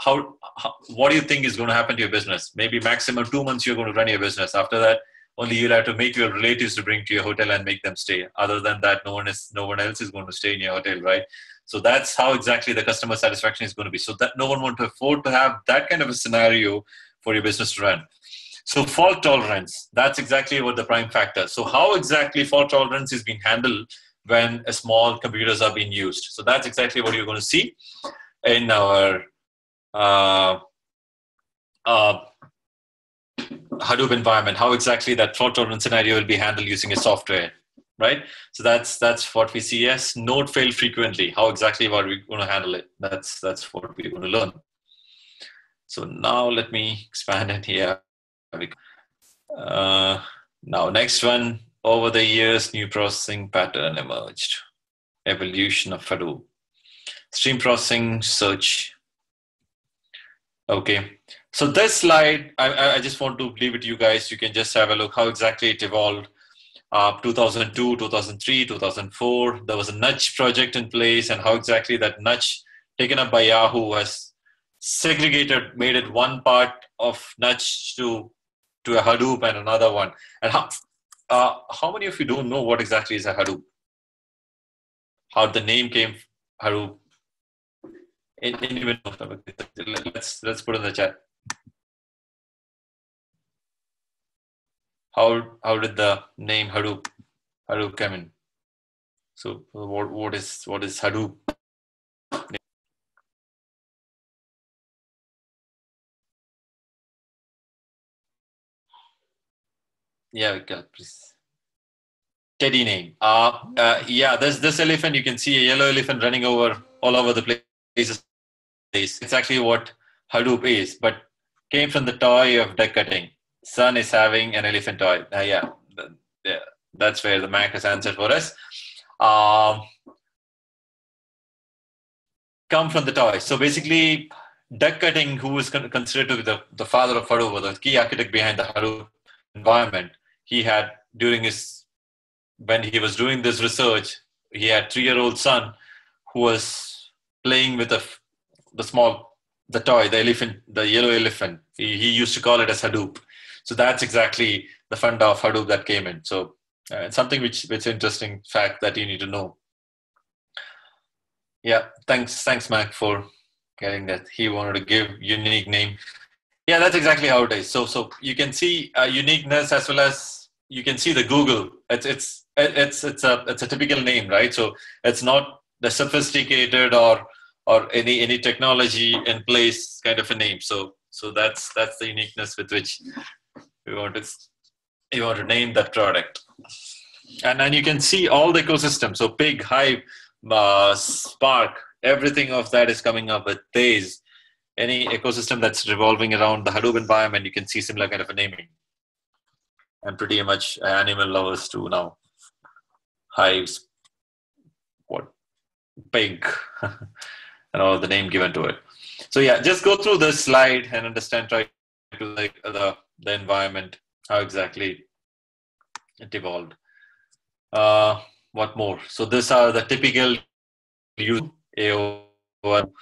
A: how what do you think is going to happen to your business? Maybe maximum two months you're going to run your business. After that, only you'll have to make your relatives to bring to your hotel and make them stay. Other than that, no one is no one else is going to stay in your hotel, right? So that's how exactly the customer satisfaction is going to be. So that no one want to afford to have that kind of a scenario for your business to run. So fault tolerance, that's exactly what the prime factor. So how exactly fault tolerance is being handled when a small computers are being used. So that's exactly what you're going to see in our uh, uh, Hadoop environment, how exactly that fault tolerance scenario will be handled using a software, right? So that's that's what we see as node fail frequently. How exactly are we going to handle it? That's that's what we're going to learn. So now let me expand it here. Uh, now, next one, over the years, new processing pattern emerged. Evolution of Hadoop. Stream processing, search. Okay, so this slide, I, I just want to leave it to you guys. You can just have a look how exactly it evolved. Uh, 2002, 2003, 2004, there was a Nutch project in place, and how exactly that Nutch taken up by Yahoo has segregated, made it one part of Nutch to to a Hadoop and another one. And how uh, how many of you don't know what exactly is a Hadoop? How the name came Hadoop? Anyone let's let's put in the chat. How how did the name Hadoop Hadoop come in? So what what is what is Hadoop? Yeah, Vikal, please. Teddy name. Uh, uh, yeah, there's this elephant. You can see a yellow elephant running over all over the place. It's actually what Hadoop is, but came from the toy of Doug Cutting. Sun is having an elephant toy. Uh, yeah, yeah, that's where the Mac has answered for us. Um, come from the toy. So basically, Doug Cutting, who was considered to be the, the father of Hadoop, the key architect behind the Hadoop environment, he had during his when he was doing this research, he had three-year-old son who was playing with a, the small the toy, the elephant, the yellow elephant. He, he used to call it as Hadoop. So that's exactly the fund of Hadoop that came in. So uh, it's something which which interesting fact that you need to know. Yeah, thanks, thanks, Mac, for getting that. He wanted to give unique name. Yeah, that's exactly how it is. So, so you can see uh, uniqueness as well as you can see the Google. It's it's it's it's a it's a typical name, right? So it's not the sophisticated or or any any technology in place kind of a name. So so that's that's the uniqueness with which we want to you want to name that product. And then you can see all the ecosystem. So Pig, Hive, uh, Spark, everything of that is coming up with Days. Any ecosystem that's revolving around the Hadoop environment, you can see similar kind of a naming. And pretty much animal lovers too now. Hives, what? Pig, [laughs] and all the name given to it. So yeah, just go through this slide and understand, try to like the, the environment, how exactly it evolved. Uh, what more? So these are the typical use AOL,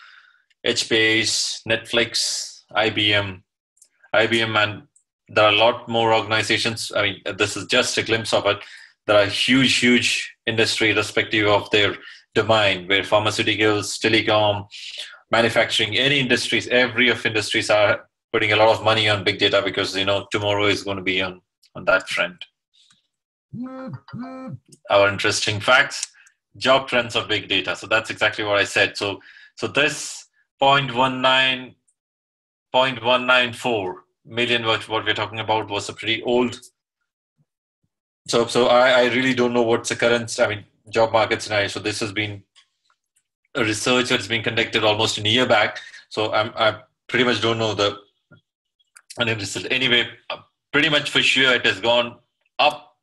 A: HBase, Netflix, IBM, IBM, and there are a lot more organizations. I mean, this is just a glimpse of it. There are huge, huge industry respective of their domain, where pharmaceuticals, telecom, manufacturing, any industries, every of industries are putting a lot of money on big data because you know tomorrow is going to be on on that front. Our interesting facts, job trends of big data. So that's exactly what I said. So so this 0.19, 0.194 million what, what we're talking about was a pretty old so so I, I really don't know what's the current I mean job market scenario. So this has been a research that's been conducted almost a year back. So I'm I pretty much don't know the result. Anyway, pretty much for sure it has gone up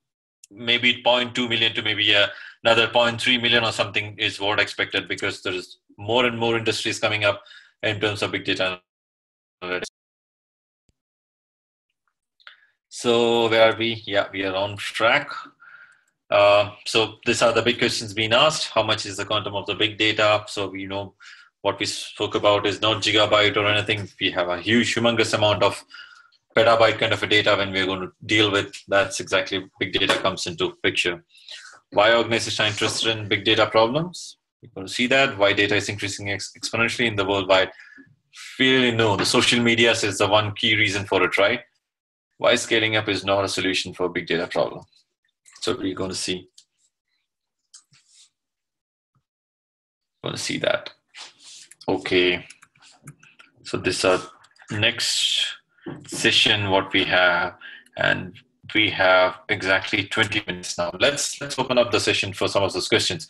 A: maybe 0.2 million to maybe uh, another 0.3 million or something is what expected because there's more and more industries coming up in terms of big data. So where are we? Yeah, we are on track. Uh, so these are the big questions being asked. How much is the quantum of the big data? So we know what we spoke about is not gigabyte or anything. We have a huge, humongous amount of petabyte kind of a data when we're going to deal with. That's exactly big data comes into picture. Why organizations are interested in big data problems? You're going to see that. Why data is increasing ex- exponentially in the worldwide really know the social media is the one key reason for it right? Why scaling up is not a solution for big data problem so we're going to see? Going to see that? Okay. So this are next session what we have and we have exactly 20 minutes now. Let's let's open up the session for some of those questions.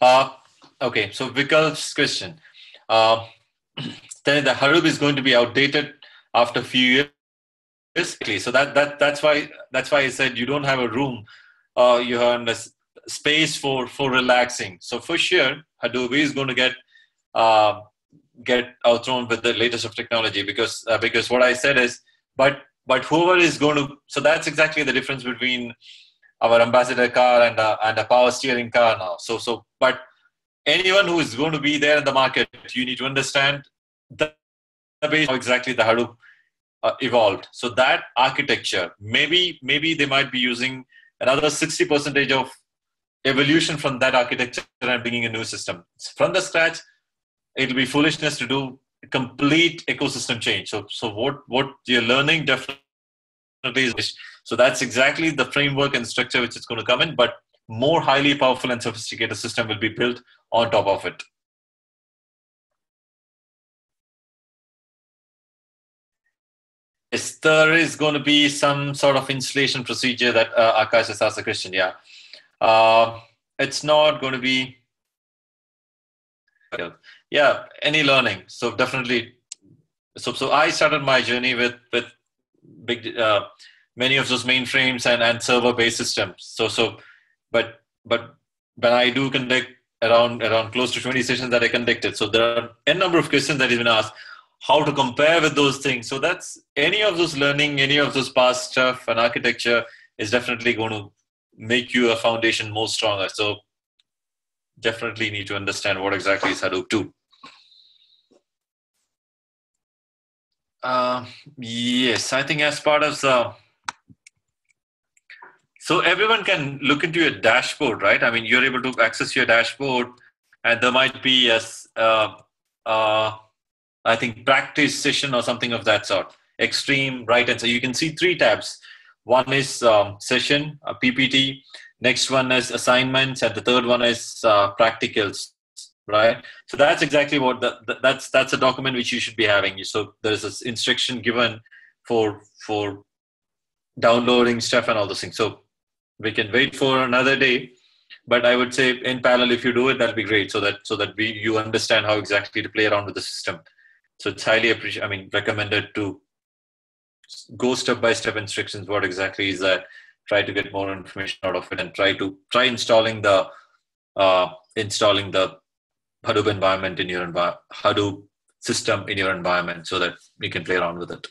A: Uh, okay so Vikal's question uh, [clears throat] the Hadoop is going to be outdated after a few years Basically. so that that that's why that's why I said you don't have a room uh, you have a space for for relaxing. So for sure, Hadoop is going to get uh, get outthrown with the latest of technology because uh, because what I said is, but but whoever is going to so that's exactly the difference between our ambassador car and a, and a power steering car now. So so but anyone who is going to be there in the market, you need to understand the, the how exactly the Hadoop uh, evolved. So that architecture, maybe maybe they might be using another 60 percentage of evolution from that architecture and bringing a new system from the scratch it'll be foolishness to do complete ecosystem change. So, so what what you're learning definitely is so that's exactly the framework and structure which is going to come in, but more highly powerful and sophisticated system will be built on top of it. Yes, there is going to be some sort of installation procedure that uh, Akash has asked a question. Yeah, uh, it's not going to be. Yeah, any learning. So definitely. So so I started my journey with with big uh, many of those mainframes and and server based systems. So so, but but when I do conduct around around close to 20 sessions that I conducted, so there are a number of questions that have been asked how to compare with those things. So that's any of those learning, any of those past stuff and architecture is definitely going to make you a foundation more stronger. So definitely need to understand what exactly is Hadoop too. Uh, yes, I think as part of the so everyone can look into your dashboard, right? I mean, you're able to access your dashboard, and there might be a uh, uh, I think practice session or something of that sort. Extreme right and so you can see three tabs. One is um, session, a PPT. Next one is assignments, and the third one is uh, practicals. Right. So that's exactly what the, the, that's that's a document which you should be having. So there's this instruction given for for downloading stuff and all those things. So we can wait for another day but i would say in parallel if you do it that'll be great so that so that we you understand how exactly to play around with the system so it's highly appreciated. I mean, recommended to go step by step instructions. What exactly is that? Try to get more information out of it, and try to try installing the uh, installing the Hadoop environment in your environment, Hadoop system in your environment, so that you can play around with it.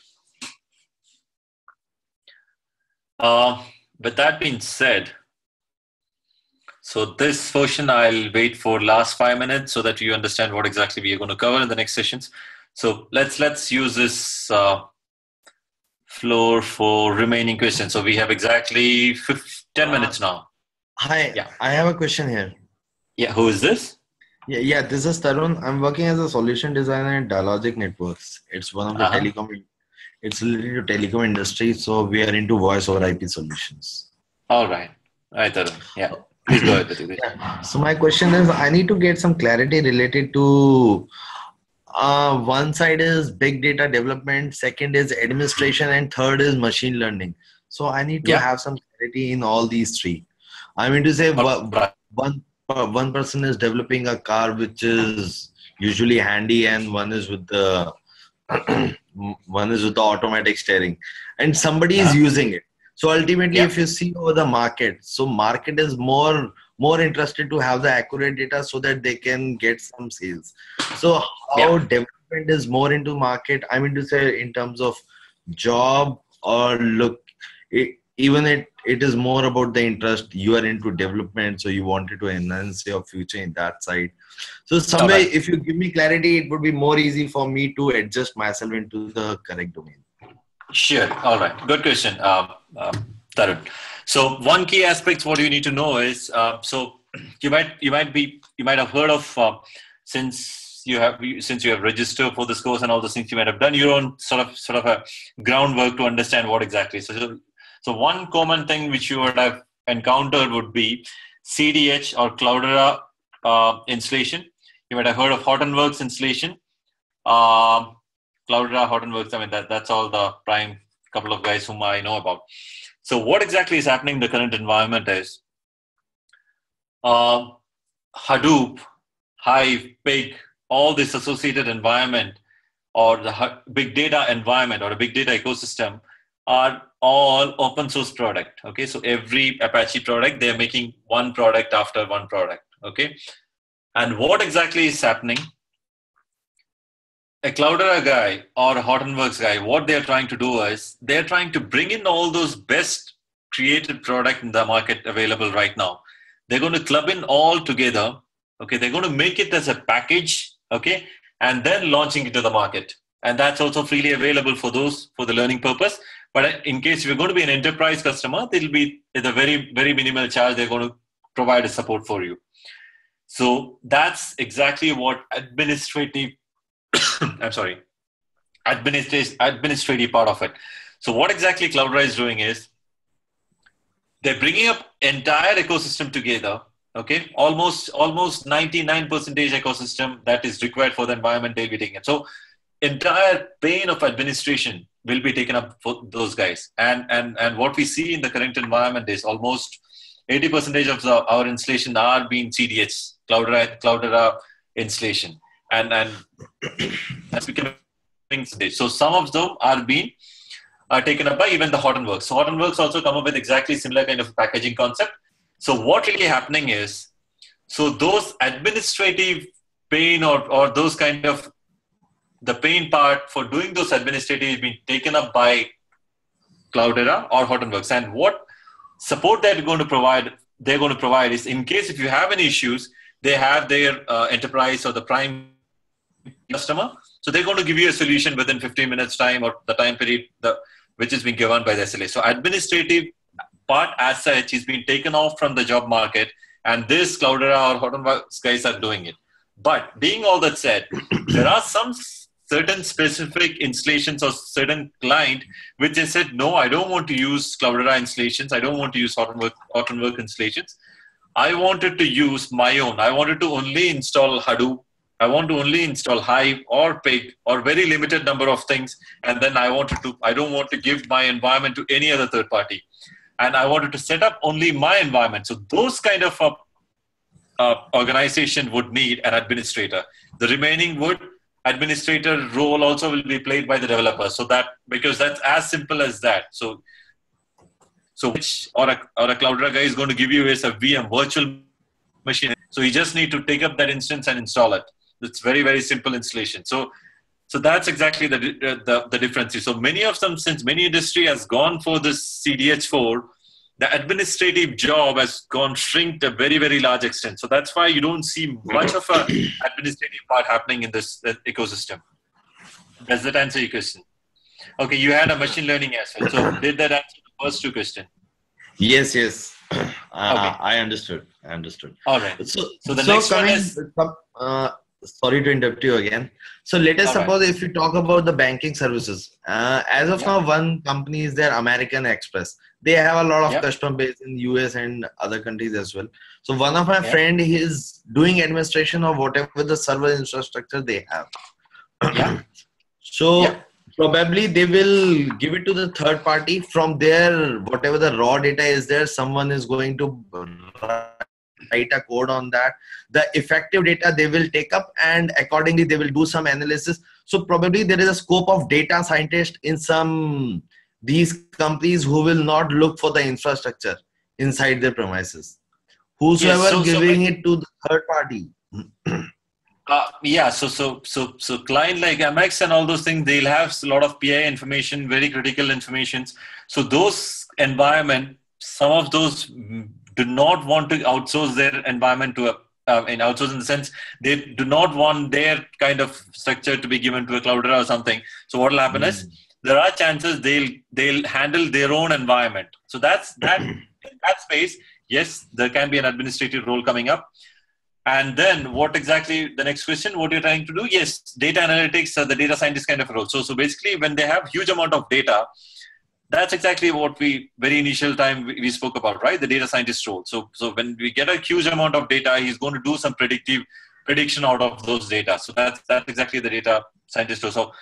A: Uh, with that being said, so this version I'll wait for last five minutes so that you understand what exactly we are going to cover in the next sessions. So let's let's use this uh, floor for remaining questions. So we have exactly 15, 10 uh, minutes now.
B: Hi, yeah. I have a question here.
A: Yeah, who is this?
B: Yeah, yeah, this is Tarun. I'm working as a solution designer at Dialogic Networks. It's one of the uh-huh. telecom. It's related to telecom industry, so we are into voice over IP solutions.
A: All right, all right, Tarun. Yeah, please go ahead.
B: Yeah. So my question is, I need to get some clarity related to uh, one side is big data development second is administration and third is machine learning so i need to yeah. have some clarity in all these three i mean to say one one person is developing a car which is usually handy and one is with the [clears throat] one is with the automatic steering and somebody is using it so ultimately yeah. if you see over the market so market is more more interested to have the accurate data so that they can get some sales so how yeah. development is more into market i mean to say in terms of job or look it, even it it is more about the interest you are into development so you wanted to enhance your future in that side. So somewhere right. if you give me clarity it would be more easy for me to adjust myself into the correct domain.
A: Sure. All right. Good question um, um, Tarun. So one key aspect what you need to know is uh, so you might you might be you might have heard of uh, since you have since you have registered for this course and all those things you might have done your own sort of sort of a groundwork to understand what exactly. So so one common thing which you would have encountered would be CDH or Cloudera uh, installation. You might have heard of Hortonworks installation. Um, Cloudera, Hortonworks. I mean that that's all the prime couple of guys whom I know about. So, what exactly is happening in the current environment is uh, Hadoop, Hive, Pig, all this associated environment or the big data environment or a big data ecosystem are all open source product okay so every apache product they're making one product after one product okay and what exactly is happening a Cloudera guy or a Hortonworks guy, what they're trying to do is they're trying to bring in all those best created product in the market available right now. They're going to club in all together. Okay, they're going to make it as a package. Okay, and then launching it to the market. And that's also freely available for those for the learning purpose. But in case you're going to be an enterprise customer, it'll be at a very very minimal charge. They're going to provide a support for you. So that's exactly what administrative [coughs] I'm sorry, administrative administrative part of it. So what exactly Cloudera is doing is they're bringing up entire ecosystem together. Okay, almost almost 99 percentage ecosystem that is required for the environment they'll be taking. So entire pain of administration will be taken up for those guys. And and and what we see in the current environment is almost 80 percentage of the, our installation are being CDH Cloudera installation, and and [coughs] that's becoming so some of them are being uh, taken up by even the Hortonworks. So Hortonworks also come up with exactly similar kind of packaging concept. So what really happening is, so those administrative pain or, or those kind of the pain part for doing those administrative is being taken up by Cloudera or Hortonworks. And what support they're going to provide, they're going to provide is in case if you have any issues, they have their uh, enterprise or the prime customer. So they're going to give you a solution within 15 minutes time or the time period the, which is being given by the SLA. So administrative part as such is being taken off from the job market and this Cloudera or Hortonworks guys are doing it. But being all that said, there are some certain specific installations or certain client which they said, no, I don't want to use Cloudera installations. I don't want to use Hortonwork, Hortonwork installations. I wanted to use my own. I wanted to only install Hadoop. I want to only install Hive or Pig or very limited number of things. And then I wanted to, I don't want to give my environment to any other third party. And I wanted to set up only my environment. So those kind of uh, organization would need an administrator. The remaining would administrator role also will be played by the developer. So that because that's as simple as that. So so which or a or a Cloudera guy is going to give you is a VM virtual machine. So you just need to take up that instance and install it. It's very very simple installation. So so that's exactly the the, the difference. So many of them, since many industry has gone for this CDH4, the administrative job has gone shrink to a very very large extent. So that's why you don't see much of a [clears throat] administrative part happening in this ecosystem. Does that answer your question? Okay you had a machine learning as well. So did that answer the first two questions?
B: Yes yes. [clears throat] Uh, okay. i understood. I understood.
A: All right.
B: So so the so next coming, one is uh, sorry to interrupt you again. So let us All suppose right. if you talk about the banking services uh, as of yeah. now one company is there american express they have a lot of yep. customer base in us and other countries as well so one of my yep. friend is doing administration of whatever the server infrastructure they have yeah. [clears throat] so yep. probably they will give it to the third party from there whatever the raw data is there someone is going to write a code on that the effective data they will take up and accordingly they will do some analysis so probably there is a scope of data scientist in some these companies who will not look for the infrastructure inside their premises whosoever yes, so, giving so, it to the third party [clears throat]
A: uh, yeah so so so so client like amex and all those things they'll have a lot of pi information very critical informations so those environment some of those do not want to outsource their environment to a uh, in outsource in the sense they do not want their kind of structure to be given to a cloudera or something so what will happen mm. is hmm. There are chances they'll they'll handle their own environment. So that's that [clears throat] that space yes there can be an administrative role coming up. And then what exactly the next question what you're trying to do? Yes data analytics uh, the data scientist kind of role. So so basically when they have huge amount of data that's exactly what we very initial time we, spoke about right? The data scientist role. So so when we get a huge amount of data he's going to do some predictive prediction out of those data. So that's that's exactly the data scientist role. So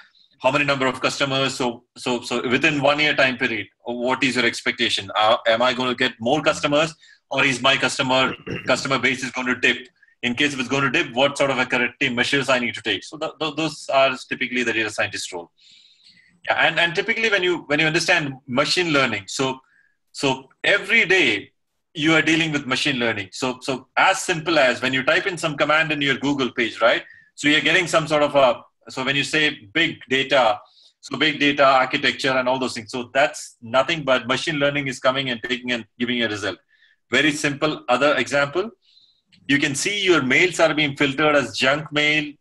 A: how many number of customers? So so so within one year time period what is your expectation? Uh, am i going to get more customers or is my customer customer base is going to dip? In case if it's going to dip what sort of a corrective measures i need to take? So those are typically the data scientist role. Yeah, and, and typically when you when you understand machine learning, so so every day you are dealing with machine learning. So so as simple as when you type in some command in your Google page, right? So you're getting some sort of a so when you say big data, so big data architecture and all those things. So that's nothing but machine learning is coming and taking and giving a result. Very simple. Other example, you can see your mails are being filtered as junk mail,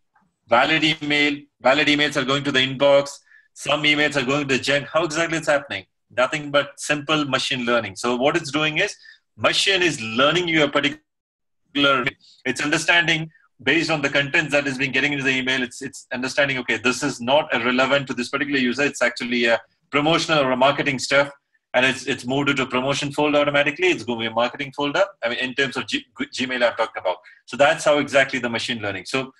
A: valid email. Valid emails are going to the inbox some emails are going to junk. How exactly it's happening? Nothing but simple machine learning. So what it's doing is machine is learning you a particular. It's understanding based on the contents that is being getting into the email, it's it's understanding. Okay, this is not relevant to this particular user. It's actually a promotional or a marketing stuff, and it's it's moved to a promotion folder automatically. It's going to be a marketing folder. I mean, in terms of G- Gmail, I've talked about. So that's how exactly the machine learning. So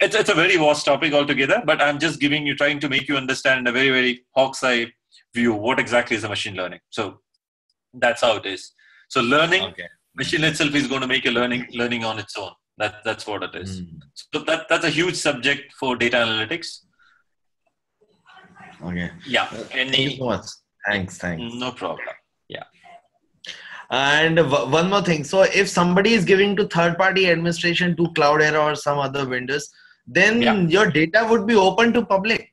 A: it's it's a very vast topic altogether. But I'm just giving you, trying to make you understand in a very very hawk's eye view what exactly is the machine learning. So that's how it is. So learning. Okay machine itself is going to make a learning learning on its own. That that's what it is. Mm. So that that's a huge subject for data analytics.
B: Okay.
A: Yeah.
B: Any, Thank you so much. Thanks. Thanks.
A: No problem. Yeah.
B: And w- one more thing. So if somebody is giving to third party administration to Cloudera or some other vendors, then yeah. your data would be open to public.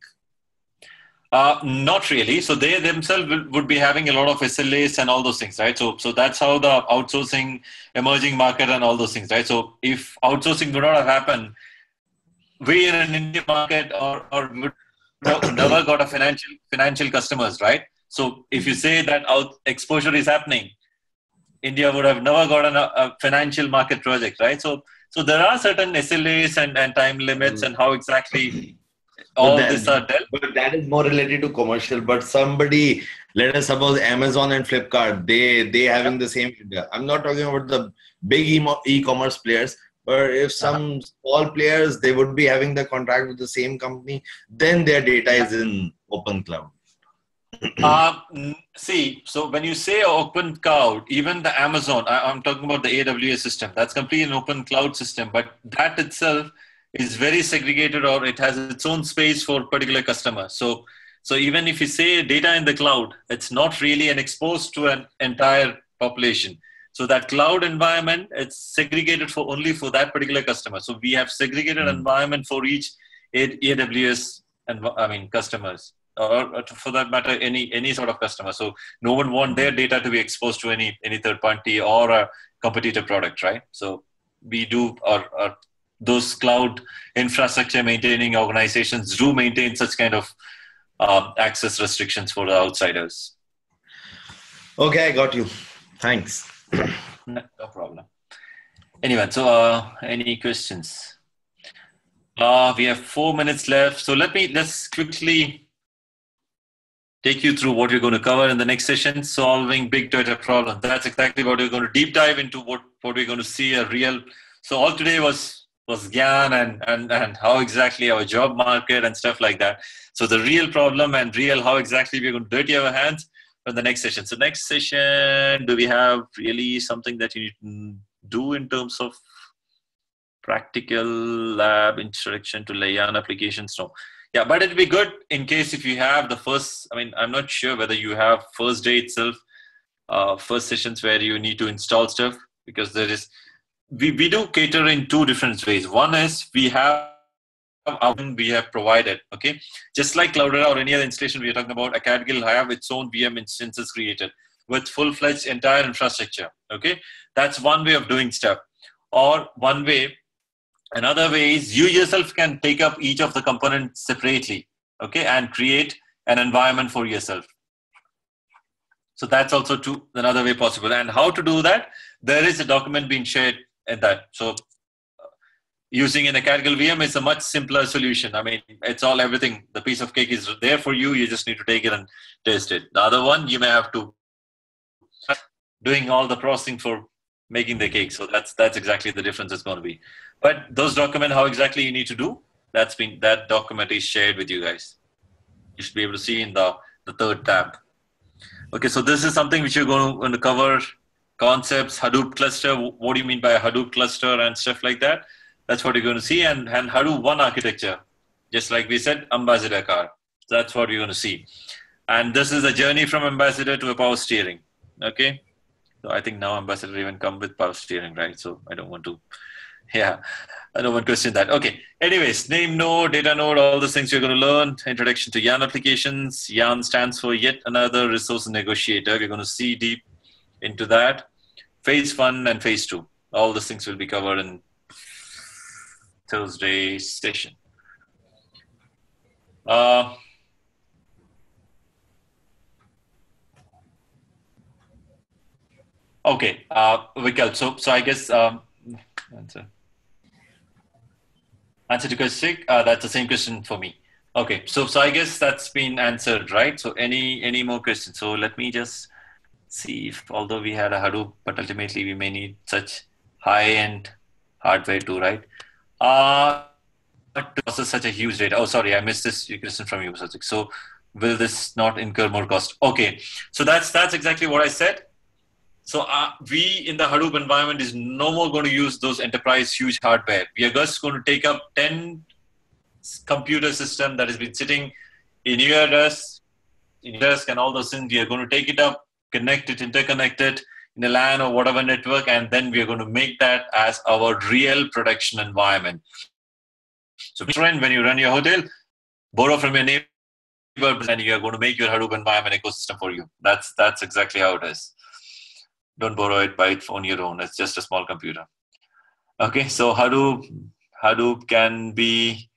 A: Uh, not really. So they themselves would be having a lot of SLAs and all those things, right? So so that's how the outsourcing, emerging market, and all those things, right? So if outsourcing would not have happened, we in an Indian market or or [coughs] never got a financial financial customers, right? So if you say that out exposure is happening, India would have never gotten a, a financial market project, right? So so there are certain SLAs and, and time limits and how exactly all that, this are dealt.
B: But that is more related to commercial. But somebody, let us suppose Amazon and Flipkart, they they having the same. I'm not talking about the big e-commerce players, but if uh-huh. some small players they would be having the contract with the same company, then their data is in open cloud. [clears throat]
A: uh, see, so when you say open cloud, even the Amazon, I, am talking about the AWS system. That's completely an open cloud system, but that itself is very segregated or it has its own space for particular customer. So, so even if you say data in the cloud, it's not really an exposed to an entire population. So that cloud environment, it's segregated for only for that particular customer. So we have segregated mm-hmm. environment for each AWS and I mean customers or for that matter any any sort of customer so no one want their data to be exposed to any any third party or a competitor product right so we do our, our those cloud infrastructure maintaining organizations do maintain such kind of um, access restrictions for the outsiders.
B: Okay, I got you. Thanks. [clears throat]
A: no, no problem. Anyway, so uh, any questions? Uh, we have four minutes left, so let me let's quickly take you through what we're going to cover in the next session: solving big data problems. That's exactly what we're going to deep dive into. What what we're going to see a real. So all today was was Gyan and, and, and how exactly our job market and stuff like that. So the real problem and real how exactly we're going to dirty our hands for the next session. So next session, do we have really something that you need to do in terms of practical lab introduction to Yarn applications? No. Yeah, but it'd be good in case if you have the first, I mean, I'm not sure whether you have first day itself, uh, first sessions where you need to install stuff because there is, we, we do cater in two different ways. One is we have we have provided, okay? Just like Cloudera or any other installation we are talking about, AcadGild have its own VM instances created with full-fledged entire infrastructure, okay? That's one way of doing stuff. Or one way, another way is you yourself can take up each of the components separately, okay? And create an environment for yourself. So that's also two, another way possible. And how to do that? There is a document being shared and that. So uh, using an AcadGild VM is a much simpler solution. I mean, it's all everything. The piece of cake is there for you. You just need to take it and taste it. The other one, you may have to doing all the processing for making the cake. So that's that's exactly the difference it's going to be. But those document how exactly you need to do. That's been that document is shared with you guys. You should be able to see in the the third tab. Okay, so this is something which you're going to cover concepts, Hadoop cluster, what do you mean by Hadoop cluster and stuff like that. That's what you're going to see. And, and Hadoop one architecture, just like we said, Ambassador car. That's what you're going to see. And this is a journey from Ambassador to a power steering. Okay. So I think now Ambassador even come with power steering, right? So I don't want to, [laughs] yeah, I don't want to question that. Okay. Anyways, name node, data node, all those things you're going to learn. Introduction to Yarn applications. Yarn stands for yet another resource negotiator. We're going to see deep into that. Phase one and phase two. All those things will be covered in Thursday session. Uh, okay, uh. So, so I guess um, answer. Answer to question. Uh, that's the same question for me. Okay, so so I guess that's been answered, right? So any any more questions? So let me just see if although we had a Hadoop, but ultimately we may need such high-end hardware too, right? Uh, to process such a huge data. Oh, sorry, I missed this question from you, Sajik. So will this not incur more cost? Okay, so that's that's exactly what I said. So uh, we in the Hadoop environment is no more going to use those enterprise huge hardware. We are just going to take up 10 computer system that has been sitting in your desk, in your desk and all those things. We are going to take it up, connect it, interconnect it in a LAN or whatever network, and then we are going to make that as our real production environment. So when you run your hotel, borrow from your neighbor and you are going to make your Hadoop environment ecosystem for you. That's that's exactly how it is don't borrow it buy it on your own it's just a small computer okay so hadoop hadoop can be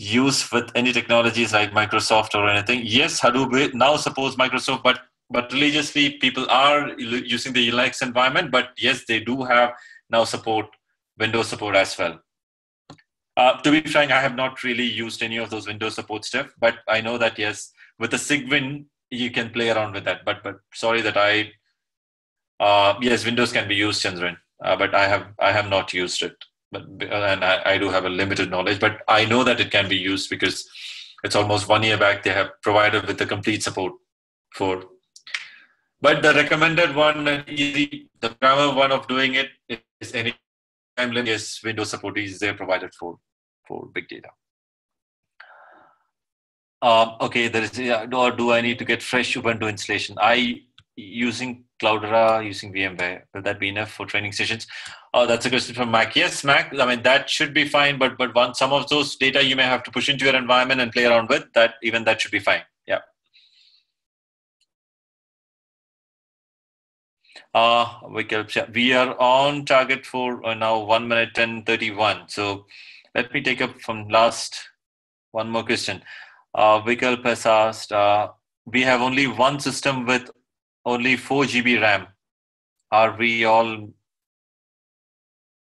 A: used with any technologies like microsoft or anything. Yes hadoop now supports microsoft but but religiously people are using the linux environment but yes they do have now support windows support as well. Uh, to be frank i have not really used any of those windows support stuff but i know that yes with the Cygwin you can play around with that. But but sorry that i uh, yes, Windows can be used, Chandran, uh, but I have I have not used it, but and I, I, do have a limited knowledge. But I know that it can be used because it's almost one year back they have provided with the complete support for. But the recommended one easy, the grammar one of doing it is any time yes, Windows support is there provided for for big data. Um, okay, there is. Or do I need to get fresh Ubuntu installation? I using Cloudera, using VMware, will that be enough for training sessions? Oh, that's a question from Mac. Yes, Mac. I mean that should be fine, but but once some of those data you may have to push into your environment and play around with, that even that should be fine. Yeah. Uh, we, can, we are on target for uh, now 1 minute and 31. So let me take up from last one more question. Uh, Vikalp has asked, uh, we have only one system with only 4 GB RAM. Are we all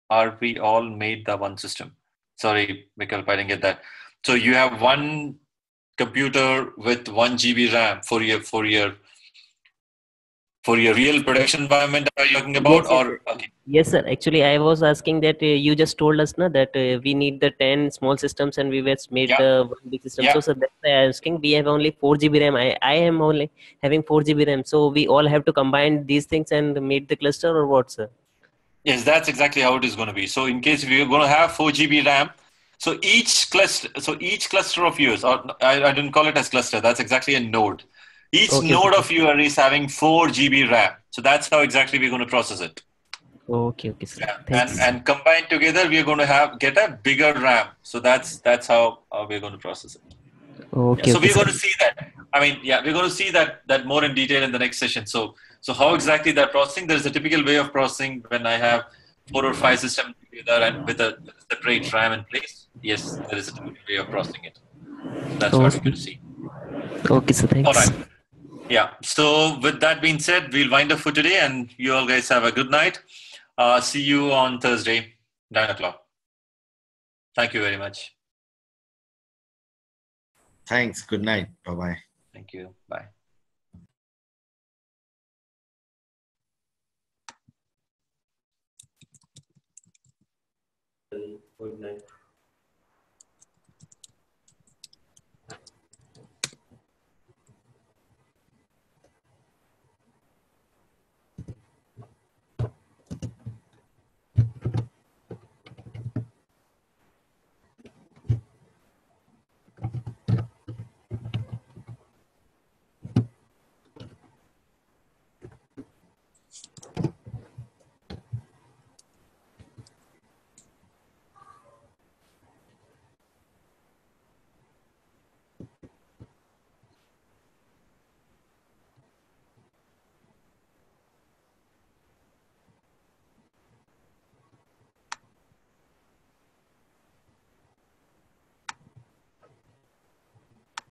A: are we all made the one system? Sorry, Mikhail, I didn't get that. So you have one computer with one GB RAM for your for your for your real production environment are you talking about
C: yes, or okay. yes sir. Actually i was asking that uh, you just told us na, that uh, we need the 10 small systems and we were made yeah. the one big system. Yeah. so sir that's why i'm asking. We have only 4 gb ram. I, I am only having 4 gb ram. So we all have to combine these things and make the cluster or what sir?
A: Yes that's exactly how it is going to be. So in case we're going to have 4 gb ram so each cluster so each cluster of yours or I, I didn't call it as cluster that's exactly a node each okay. node of your is having 4 GB RAM. So that's how exactly we're going to process it.
C: Okay, okay. Sir.
A: Yeah. And, and combined together, we're going to have get a bigger RAM. So that's that's how uh, we're going to process it.
C: Okay.
A: Yeah, so
C: okay,
A: we're sir. going to see that. I mean, yeah, we're going to see that that more in detail in the next session. So so how exactly that processing? There's a typical way of processing when I have four or five systems together and with a separate RAM in place. Yes, there is a typical way of processing it. That's okay. what we're going to see.
C: Okay, so thanks.
A: All right. Yeah. So with that being said, we'll wind up for today, and you all guys have a good night. Uh, see you on Thursday, nine o'clock. Thank you very much.
B: Thanks. Good night. Bye bye.
A: Thank you. Bye. Good night.